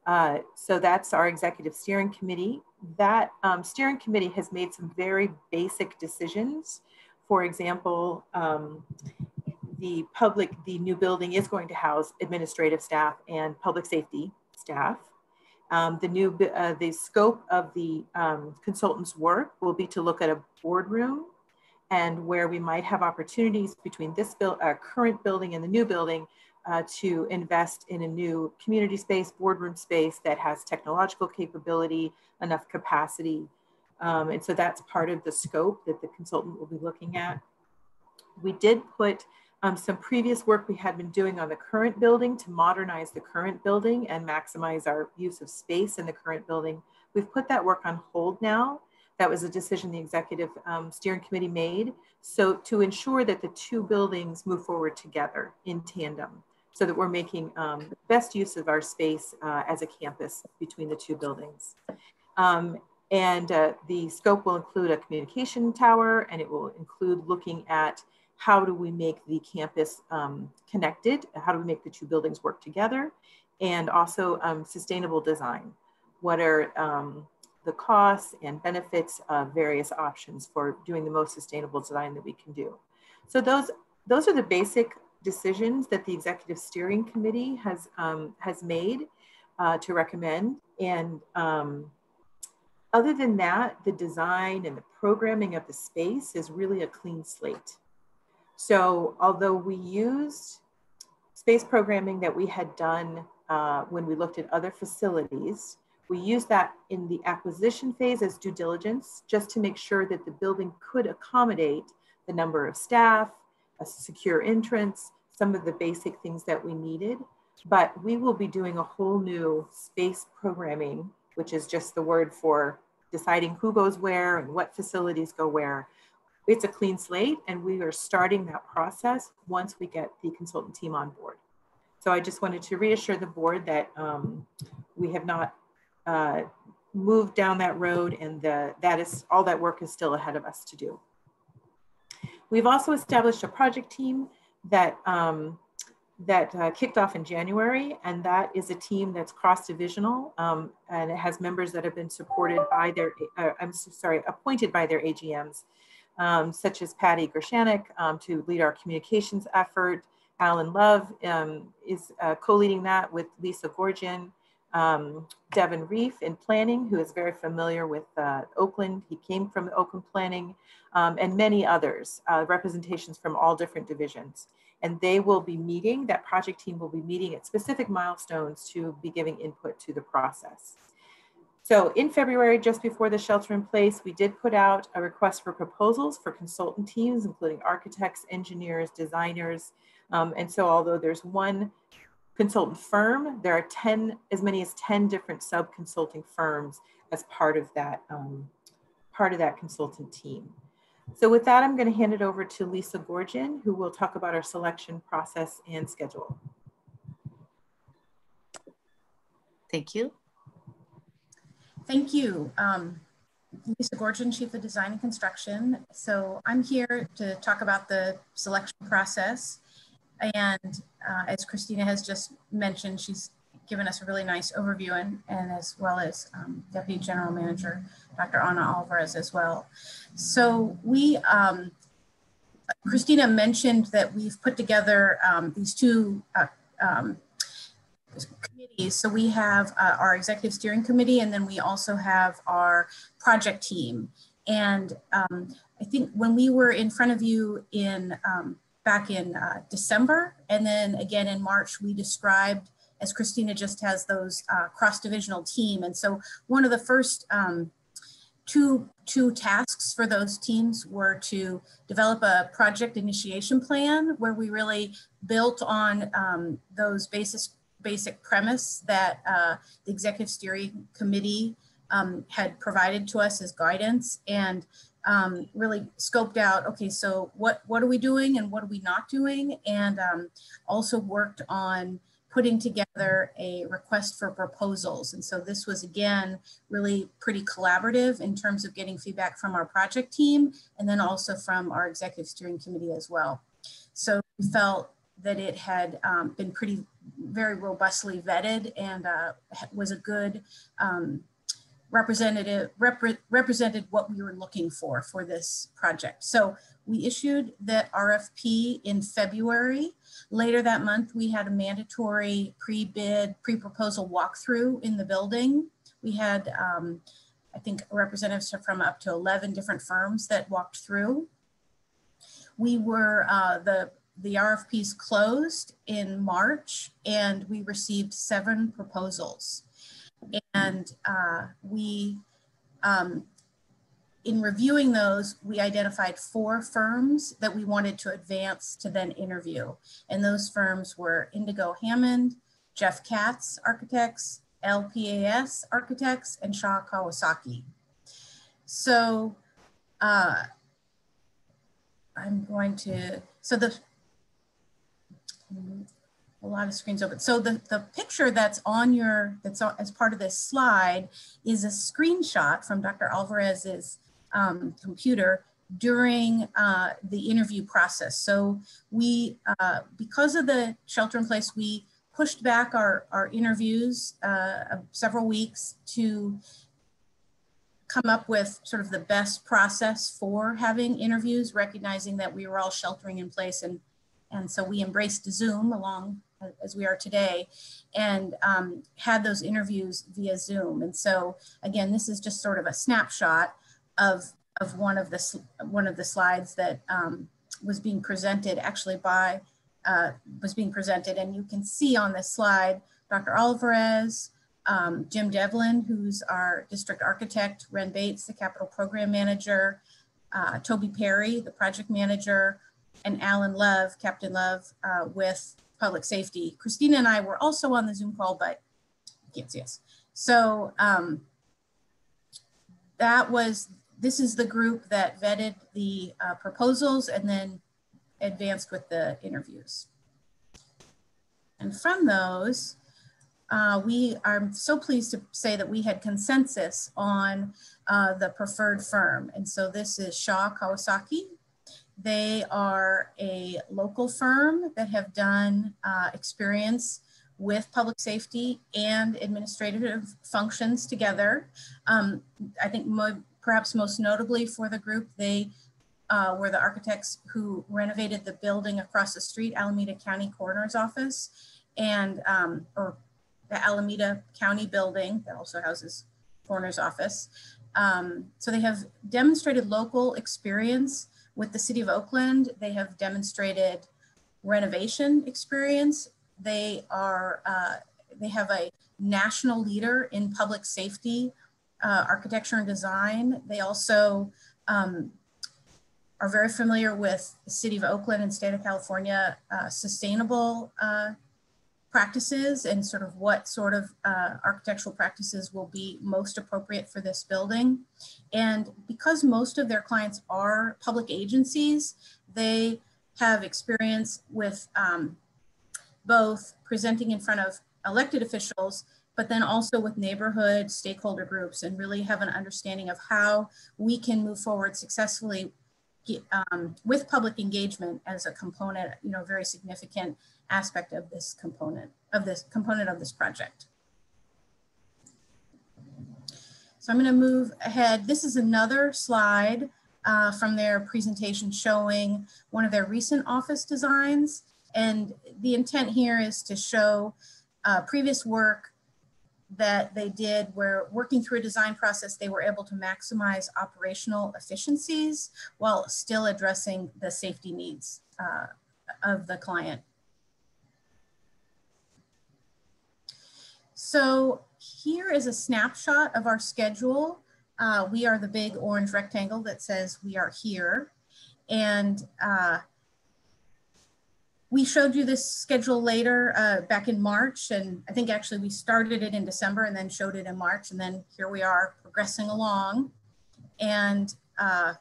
Uh, so that's our executive steering committee. That um, steering committee has made some very basic decisions. For example, um, the public, the new building is going to house administrative staff and public safety staff. Um, the new, uh, the scope of the um, consultant's work will be to look at a boardroom and where we might have opportunities between this uh, current building and the new building uh, to invest in a new community space, boardroom space that has technological capability, enough capacity. Um, and so that's part of the scope that the consultant will be looking at. We did put um, some previous work we had been doing on the current building to modernize the current building and maximize our use of space in the current building. We've put that work on hold now. That was a decision the executive um, steering committee made. So to ensure that the two buildings move forward together in tandem so that we're making um, best use of our space uh, as a campus between the two buildings. Um, and uh, the scope will include a communication tower and it will include looking at how do we make the campus um, connected? How do we make the two buildings work together? And also um, sustainable design. What are um, the costs and benefits of various options for doing the most sustainable design that we can do? So those, those are the basic decisions that the executive steering committee has, um, has made uh, to recommend. And um, other than that, the design and the programming of the space is really a clean slate. So although we used space programming that we had done uh, when we looked at other facilities, we used that in the acquisition phase as due diligence, just to make sure that the building could accommodate the number of staff, a secure entrance, some of the basic things that we needed. But we will be doing a whole new space programming, which is just the word for deciding who goes where and what facilities go where it's a clean slate and we are starting that process once we get the consultant team on board. So I just wanted to reassure the board that um, we have not uh, moved down that road and the, that is all that work is still ahead of us to do. We've also established a project team that um, that uh, kicked off in January, and that is a team that's cross-divisional, um, and it has members that have been supported by their, uh, I'm sorry, appointed by their AGMs, um, such as Patty Gershanik um, to lead our communications effort. Alan Love um, is uh, co-leading that with Lisa Goorjian, um, Devin Reef in planning, who is very familiar with uh, Oakland. He came from Oakland planning um, and many others, uh, representations from all different divisions and they will be meeting, that project team will be meeting at specific milestones to be giving input to the process. So in February, just before the shelter in place, we did put out a request for proposals for consultant teams, including architects, engineers, designers. Um, and so although there's one consultant firm, there are 10, as many as 10 different sub-consulting firms as part of that, um, part of that consultant team. So with that, I'm going to hand it over to Lisa Goorjian, who will talk about our selection process and schedule. Thank you. Thank you. Um, Lisa Goorjian, Chief of Design and Construction. So I'm here to talk about the selection process. And uh, as Christina has just mentioned, she's given us a really nice overview and, and as well as um, Deputy General Manager, Dr. Ana Alvarez as well. So we, um, Christina mentioned that we've put together um, these two uh, um, committees. So we have uh, our executive steering committee, and then we also have our project team. And um, I think when we were in front of you in um, back in uh, December, and then again in March, we described, as Christina just has those uh, cross-divisional team. And so one of the first um, two, two tasks for those teams were to develop a project initiation plan where we really built on um, those basis, basic premise that uh, the executive steering committee um, had provided to us as guidance and um, really scoped out, okay, so what, what are we doing and what are we not doing? And um, also worked on putting together a request for proposals. And so this was again, really pretty collaborative in terms of getting feedback from our project team and then also from our executive steering committee as well. So we felt that it had um, been pretty, very robustly vetted and uh, was a good um, representative, repre represented what we were looking for for this project. So we issued that RFP in February. Later that month, we had a mandatory pre-bid, pre-proposal walkthrough in the building. We had, um, I think, representatives from up to 11 different firms that walked through. We were, uh, the, the RFPs closed in March and we received seven proposals. And uh, we um, in reviewing those, we identified four firms that we wanted to advance to then interview. And those firms were Indigo Hammond, Jeff Katz Architects, LPAS Architects, and Shah Kawasaki. So uh, I'm going to, so the, a lot of screens open. So the, the picture that's on your, that's as part of this slide is a screenshot from Dr. Alvarez's um, computer during uh, the interview process. So we, uh, because of the shelter in place, we pushed back our, our interviews uh, several weeks to come up with sort of the best process for having interviews, recognizing that we were all sheltering in place. And, and so we embraced Zoom along as we are today and um, had those interviews via Zoom. And so again, this is just sort of a snapshot of of one of the one of the slides that um, was being presented actually by uh, was being presented, and you can see on this slide Dr. Alvarez, um, Jim Devlin, who's our district architect, Ren Bates, the capital program manager, uh, Toby Perry, the project manager, and Alan Love, Captain Love, uh, with public safety. Christina and I were also on the Zoom call, but you can't see us. So um, that was, this is the group that vetted the uh, proposals and then advanced with the interviews. And from those, uh, we are so pleased to say that we had consensus on uh, the preferred firm. And so this is Shah Kawasaki. They are a local firm that have done uh, experience with public safety and administrative functions together. Um, I think mo perhaps most notably for the group, they uh, were the architects who renovated the building across the street, Alameda County Coroner's Office, and um, or the Alameda County building that also houses Coroner's Office. Um, so they have demonstrated local experience with the City of Oakland. They have demonstrated renovation experience. They are uh, they have a national leader in public safety, uh, architecture and design. They also um, are very familiar with the City of Oakland and State of California uh, sustainable uh, practices and sort of what sort of uh, architectural practices will be most appropriate for this building. And because most of their clients are public agencies, they have experience with um, both presenting in front of elected officials, but then also with neighborhood stakeholder groups and really have an understanding of how we can move forward successfully um, with public engagement as a component, you know, very significant aspect of this component of this component of this project. So I'm going to move ahead. This is another slide uh, from their presentation showing one of their recent office designs. And the intent here is to show uh, previous work that they did where working through a design process, they were able to maximize operational efficiencies while still addressing the safety needs uh, of the client. So here is a snapshot of our schedule. Uh, we are the big orange rectangle that says we are here. And uh, we showed you this schedule later uh, back in March. And I think actually we started it in December and then showed it in March. And then here we are progressing along. And uh,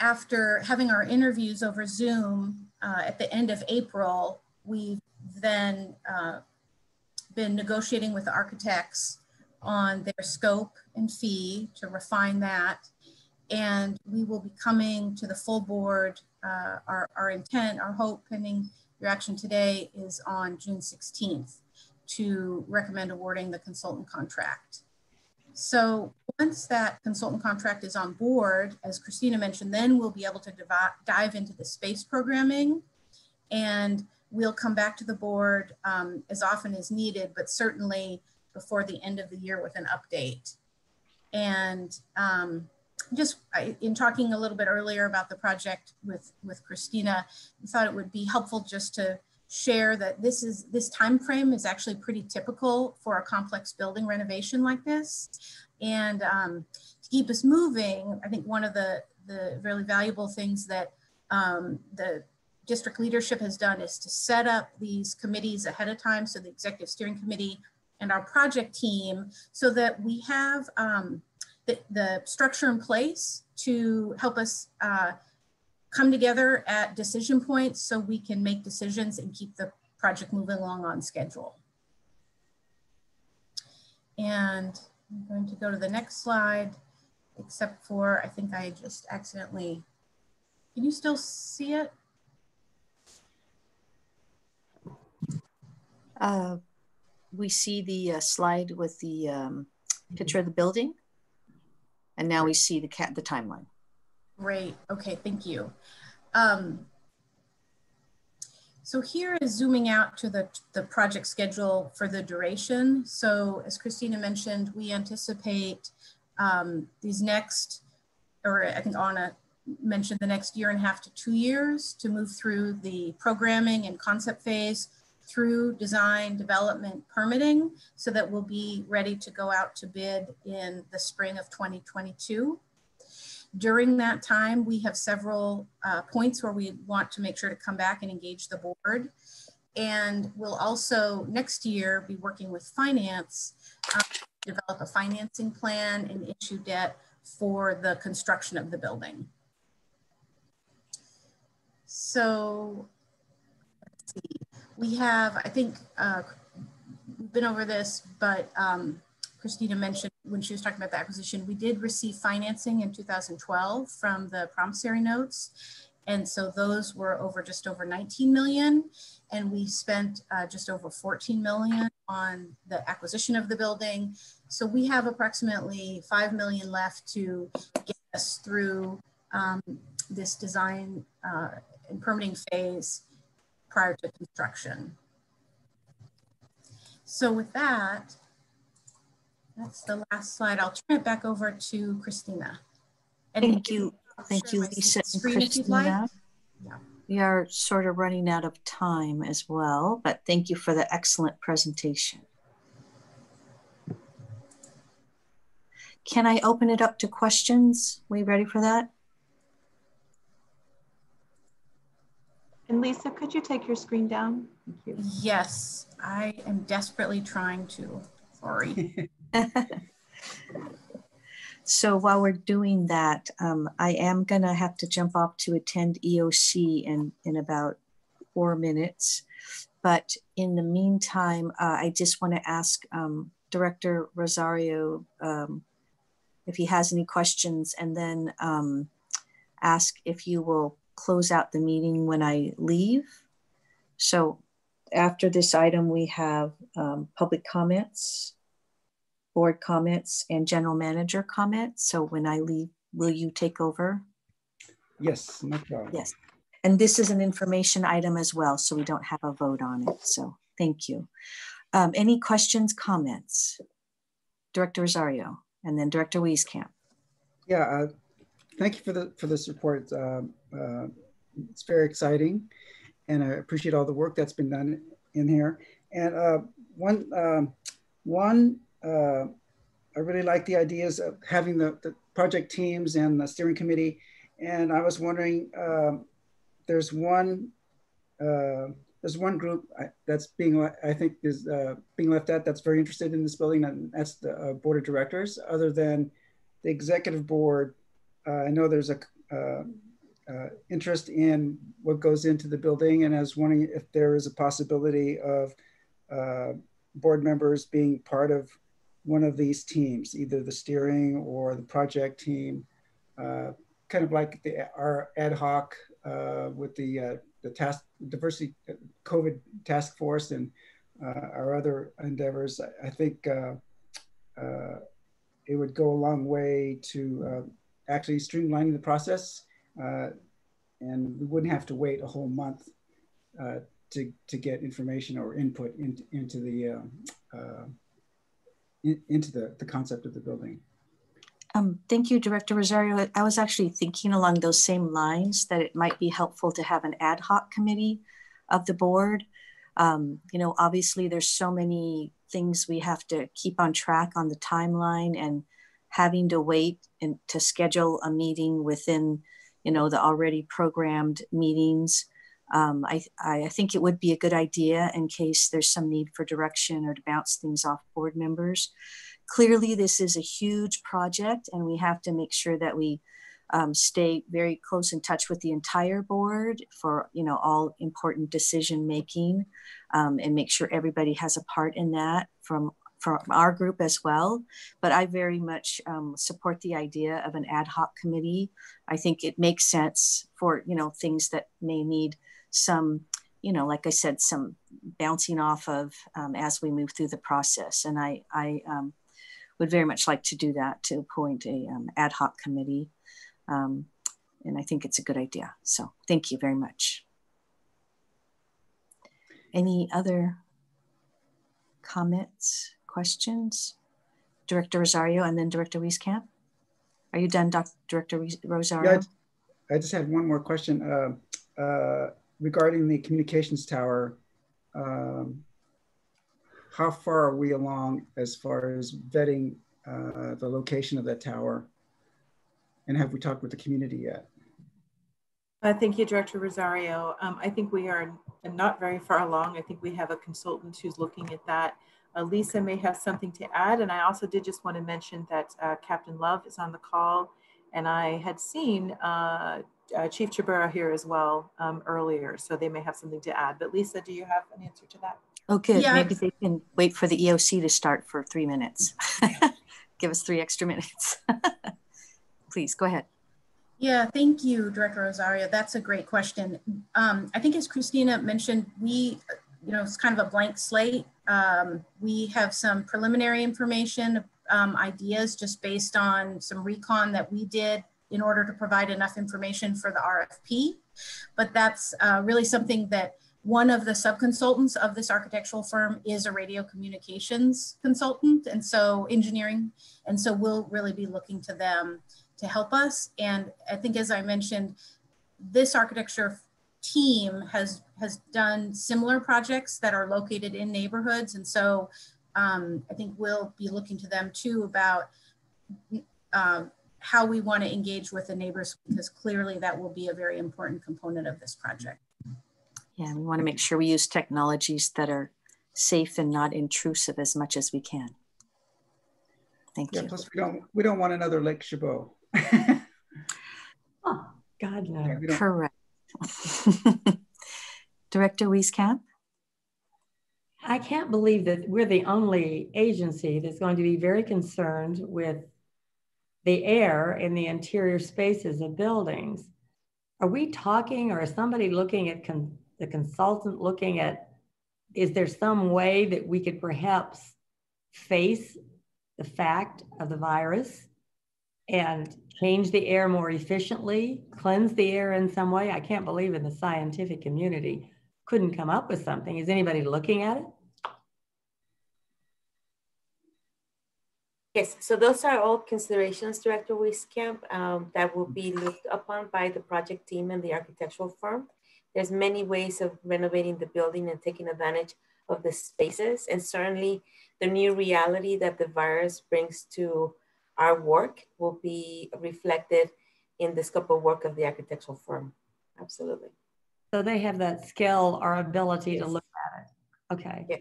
after having our interviews over Zoom uh, at the end of April, We've then uh, been negotiating with the architects on their scope and fee to refine that. And we will be coming to the full board. Uh, our, our intent, our hope, pending your action today, is on June 16th to recommend awarding the consultant contract. So once that consultant contract is on board, as Christina mentioned, then we'll be able to dive into the space programming and We'll come back to the board um, as often as needed, but certainly before the end of the year with an update. And um, just I, in talking a little bit earlier about the project with, with Christina, I thought it would be helpful just to share that this is this time frame is actually pretty typical for a complex building renovation like this. And um, to keep us moving, I think one of the, the really valuable things that um, the district leadership has done is to set up these committees ahead of time. So the executive steering committee and our project team so that we have um, the, the, structure in place to help us uh, come together at decision points so we can make decisions and keep the project moving along on schedule. And I'm going to go to the next slide, except for I think I just accidentally, can you still see it? Uh, we see the uh, slide with the um, picture of the building, and now we see the cat the timeline. Great. Okay. Thank you. Um, so here is zooming out to the, the project schedule for the duration. So as Christina mentioned, we anticipate um, these next, or I think Ana mentioned the next year and a half to two years to move through the programming and concept phase through design, development, permitting, so that we'll be ready to go out to bid in the spring of 2022. During that time, we have several uh, points where we want to make sure to come back and engage the board. And we'll also next year be working with finance, um, develop a financing plan and issue debt for the construction of the building. So let's see we have, I think, uh, been over this, but um, Christina mentioned when she was talking about the acquisition, we did receive financing in 2012 from the promissory notes. And so those were over just over 19 million. And we spent uh, just over 14 million on the acquisition of the building. So we have approximately 5 million left to get us through um, this design uh, and permitting phase prior to construction. So with that, that's the last slide. I'll turn it back over to Christina. And Thank you. Thank you, Lisa and Christina. Like. Yeah. We are sort of running out of time as well, but thank you for the excellent presentation. Can I open it up to questions? Are We ready for that? And Lisa, could you take your screen down? Thank you. Yes, I am desperately trying to. Sorry. so while we're doing that, um, I am going to have to jump off to attend EOC in, in about four minutes. But in the meantime, uh, I just want to ask um, Director Rosario um, if he has any questions and then um, ask if you will close out the meeting when I leave. So after this item, we have um, public comments, board comments, and general manager comments. So when I leave, will you take over? Yes, no problem. Yes. And this is an information item as well, so we don't have a vote on it. So thank you. Um, any questions, comments? Director Rosario and then Director Wieskamp. Yeah, uh, thank you for the for this report. Um, uh, it's very exciting, and I appreciate all the work that's been done in here. And uh, one um, one uh, I really like the ideas of having the, the project teams and the steering committee. And I was wondering, um, there's one uh, there's one group that's being, I think is uh, being left out that's very interested in this building and that's the uh, board of directors. Other than the executive board, uh, I know there's a uh, uh, interest in what goes into the building and I was wondering if there is a possibility of uh, board members being part of one of these teams, either the steering or the project team, kind of like the, our ad hoc with the the task diversity uh, COVID task force and uh, our other endeavors, I think uh, uh, it would go a long way to uh, actually streamlining the process, uh, and we wouldn't have to wait a whole month to to get information or input into into the in, into the the concept of the building. Um, thank you, Director Rosario. I was actually thinking along those same lines that it might be helpful to have an ad hoc committee of the board. Um, you know, obviously there's so many things we have to keep on track on the timeline and having to wait and to schedule a meeting within, you know, the already programmed meetings. Um, I, I think it would be a good idea in case there's some need for direction or to bounce things off board members clearly this is a huge project and we have to make sure that we um, stay very close in touch with the entire board for you know all important decision making um, and make sure everybody has a part in that from from our group as well but i very much um, support the idea of an ad hoc committee i think it makes sense for you know things that may need some you know like i said some bouncing off of um, as we move through the process and i i um, would very much like to do that to appoint a um, ad hoc committee. Um, and I think it's a good idea. So thank you very much. Any other comments, questions? Director Rosario and then Director Wieskamp. Are you done, Dr. Director Rosario? Yeah, I just had one more question uh, uh, regarding the communications tower. Um, how far are we along as far as vetting uh, the location of that tower? And have we talked with the community yet? Uh, thank you, Director Rosario. Um, I think we are not very far along. I think we have a consultant who's looking at that. Uh, Lisa may have something to add. And I also did just want to mention that uh, Captain Love is on the call. And I had seen uh, uh, Chief Chabura here as well um, earlier. So they may have something to add. But Lisa, do you have an answer to that? Okay. Yeah. Maybe they can wait for the EOC to start for three minutes. Give us three extra minutes. Please go ahead. Yeah, thank you, Director Rosario. That's a great question. Um, I think as Christina mentioned, we, you know, it's kind of a blank slate. Um, we have some preliminary information, um, ideas just based on some recon that we did in order to provide enough information for the RFP. But that's uh, really something that one of the subconsultants of this architectural firm is a radio communications consultant and so engineering and so we'll really be looking to them to help us and i think as i mentioned this architecture team has has done similar projects that are located in neighborhoods and so um, i think we'll be looking to them too about um, how we want to engage with the neighbors because clearly that will be a very important component of this project yeah, we want to make sure we use technologies that are safe and not intrusive as much as we can. Thank yeah, you. Plus, we don't we don't want another Lake Chabot. oh, God no. Yeah, Correct. Director Wieskamp? I can't believe that we're the only agency that's going to be very concerned with the air in the interior spaces of buildings. Are we talking or is somebody looking at con the consultant looking at is there some way that we could perhaps face the fact of the virus and change the air more efficiently, cleanse the air in some way? I can't believe in the scientific community couldn't come up with something. Is anybody looking at it? Yes, so those are all considerations, Director Wieskamp, um, that will be looked upon by the project team and the architectural firm. There's many ways of renovating the building and taking advantage of the spaces. And certainly the new reality that the virus brings to our work will be reflected in the scope of work of the architectural firm. Absolutely. So they have that skill or ability yes. to look at it. Okay. Yes.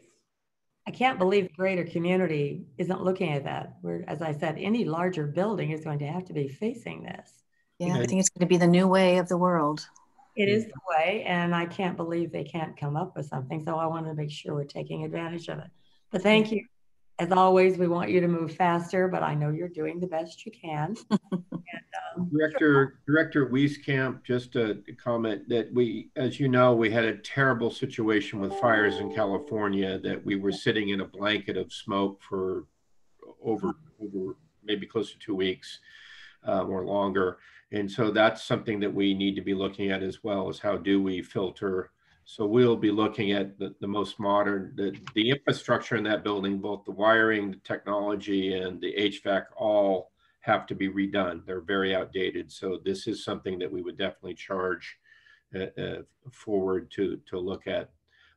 I can't believe the greater community isn't looking at that. Where, as I said, any larger building is going to have to be facing this. Yeah, I think it's going to be the new way of the world. It is the way, and I can't believe they can't come up with something. So I want to make sure we're taking advantage of it. But thank you. As always, we want you to move faster, but I know you're doing the best you can. and, um, Director Director Wieskamp, just a comment that we, as you know, we had a terrible situation with fires in California that we were sitting in a blanket of smoke for over over maybe close to two weeks uh, or longer. And so that's something that we need to be looking at as well as how do we filter. So we'll be looking at the, the most modern, the, the infrastructure in that building, both the wiring, the technology, and the HVAC all have to be redone. They're very outdated. So this is something that we would definitely charge uh, uh, forward to, to look at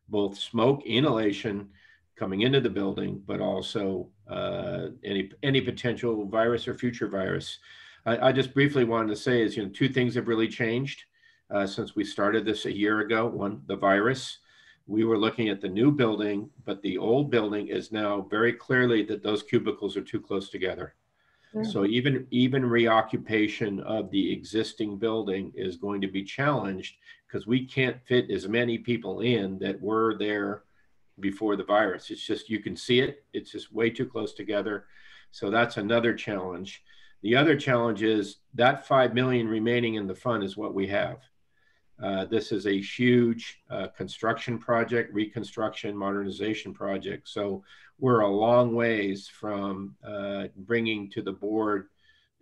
both smoke inhalation coming into the building, but also uh, any, any potential virus or future virus. I, I, just briefly wanted to say is, you know, two things have really changed uh, since we started this a year ago. One, the virus. We were looking at the new building, but the old building is now very clearly that those cubicles are too close together. Yeah. So even even reoccupation of the existing building is going to be challenged because we can't fit as many people in that were there before the virus. It's just you can see it. It's just way too close together. So that's another challenge. The other challenge is that 5 million remaining in the fund is what we have. Uh, this is a huge uh, construction project, reconstruction, modernization project. So we're a long ways from uh, bringing to the board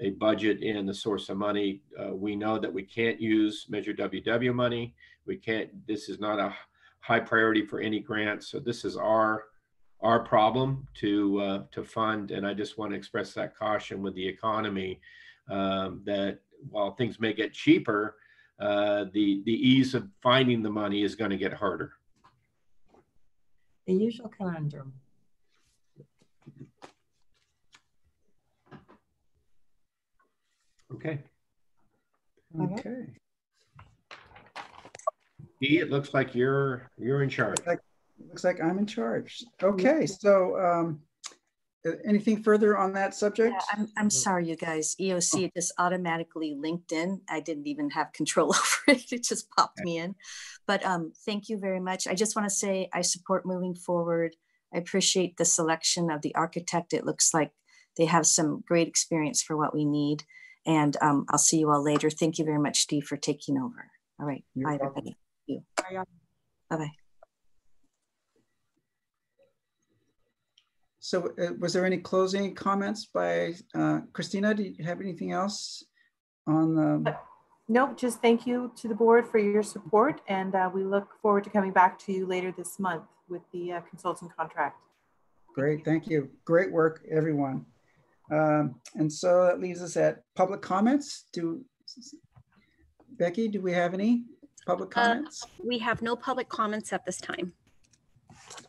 a budget and the source of money. Uh, we know that we can't use Measure WW money. We can't, this is not a high priority for any grant. So this is our our problem to uh, to fund. And I just want to express that caution with the economy um, that while things may get cheaper, uh, the the ease of finding the money is going to get harder. The usual conundrum. Okay. Okay. E, it looks like you're you're in charge. Looks like I'm in charge. Okay, so um, anything further on that subject? Yeah, I'm, I'm sorry, you guys. EOC it just automatically linked in. I didn't even have control over it. It just popped me in. But um, thank you very much. I just want to say I support moving forward. I appreciate the selection of the architect. It looks like they have some great experience for what we need. And um, I'll see you all later. Thank you very much, Steve, for taking over. All right. You're bye, welcome. everybody. You. Bye-bye. So uh, was there any closing comments by uh, Christina? Do you have anything else on the? No, just thank you to the board for your support. And uh, we look forward to coming back to you later this month with the uh, consultant contract. Great, thank you. Great work, everyone. Um, and so that leaves us at public comments. Do Becky, do we have any public uh, comments? we have no public comments at this time.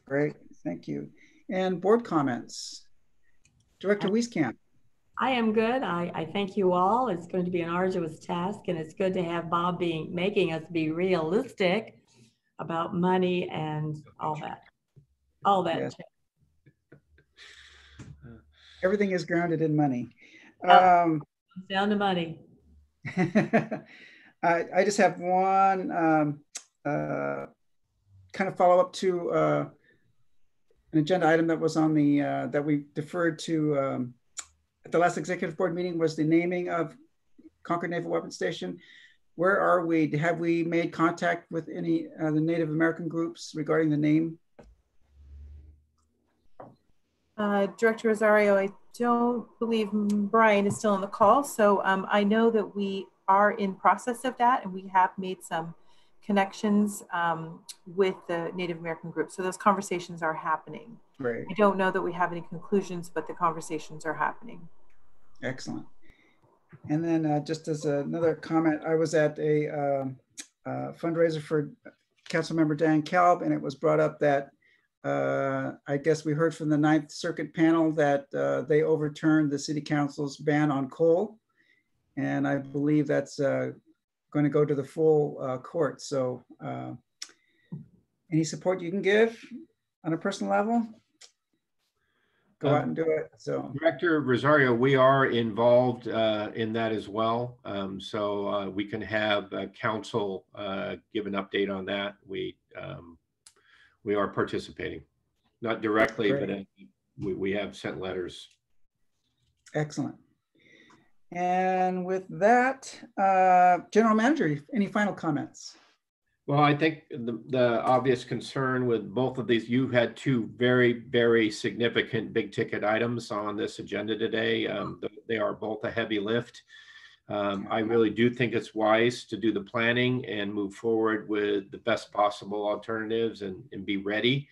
Great, thank you and board comments. Director Wieskamp. I am good. I, I thank you all. It's going to be an arduous task, and it's good to have Bob being making us be realistic about money and all that. All that. Yes. Everything is grounded in money. Um, down to money. I, I just have one um, uh, kind of follow up to uh, an agenda item that was on the, uh, that we deferred to um, at the last executive board meeting was the naming of Concord Naval Weapons Station. Where are we? Have we made contact with any uh, the Native American groups regarding the name? Uh, Director Rosario, I don't believe Brian is still on the call. So um, I know that we are in process of that and we have made some connections um, with the Native American group. So those conversations are happening. Right. I don't know that we have any conclusions, but the conversations are happening. Excellent. And then uh, just as another comment, I was at a uh, uh, fundraiser for Councilmember Dan Kalb, and it was brought up that uh, I guess we heard from the Ninth Circuit panel that uh, they overturned the City Council's ban on coal. And I believe that's uh, going to go to the full uh, court. So uh, any support you can give on a personal level, go um, out and do it. So Director Rosario, we are involved uh, in that as well. Um, so uh, we can have council uh, give an update on that. We um, we are participating, not directly, but uh, we, we have sent letters. Excellent. And with that, uh, General Manager, any final comments? Well, I think the, the obvious concern with both of these, you had two very, very significant big ticket items on this agenda today. Um, they are both a heavy lift. Um, I really do think it's wise to do the planning and move forward with the best possible alternatives and, and be ready.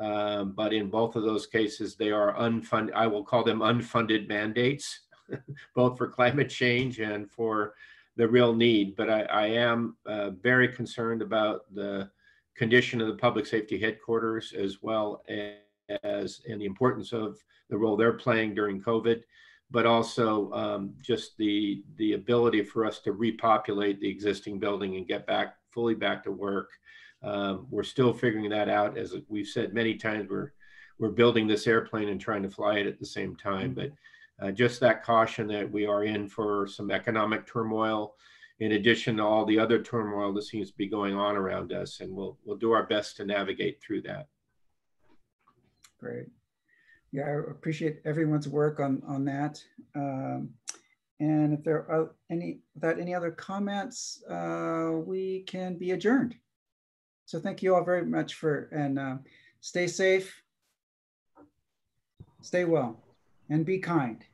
Um, but in both of those cases, they are unfunded, I will call them unfunded mandates. both for climate change and for the real need. But I, I am uh, very concerned about the condition of the public safety headquarters as well as and the importance of the role they're playing during COVID, but also um, just the the ability for us to repopulate the existing building and get back fully back to work. Um, we're still figuring that out. As we've said many times, we're we're building this airplane and trying to fly it at the same time. But uh, just that caution that we are in for some economic turmoil in addition to all the other turmoil that seems to be going on around us and we'll we'll do our best to navigate through that. Great. Yeah i appreciate everyone's work on on that. Um, and if there are any without any other comments uh, we can be adjourned. So thank you all very much for and uh, stay safe. Stay well and be kind.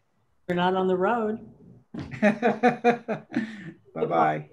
You're not on the road. bye bye.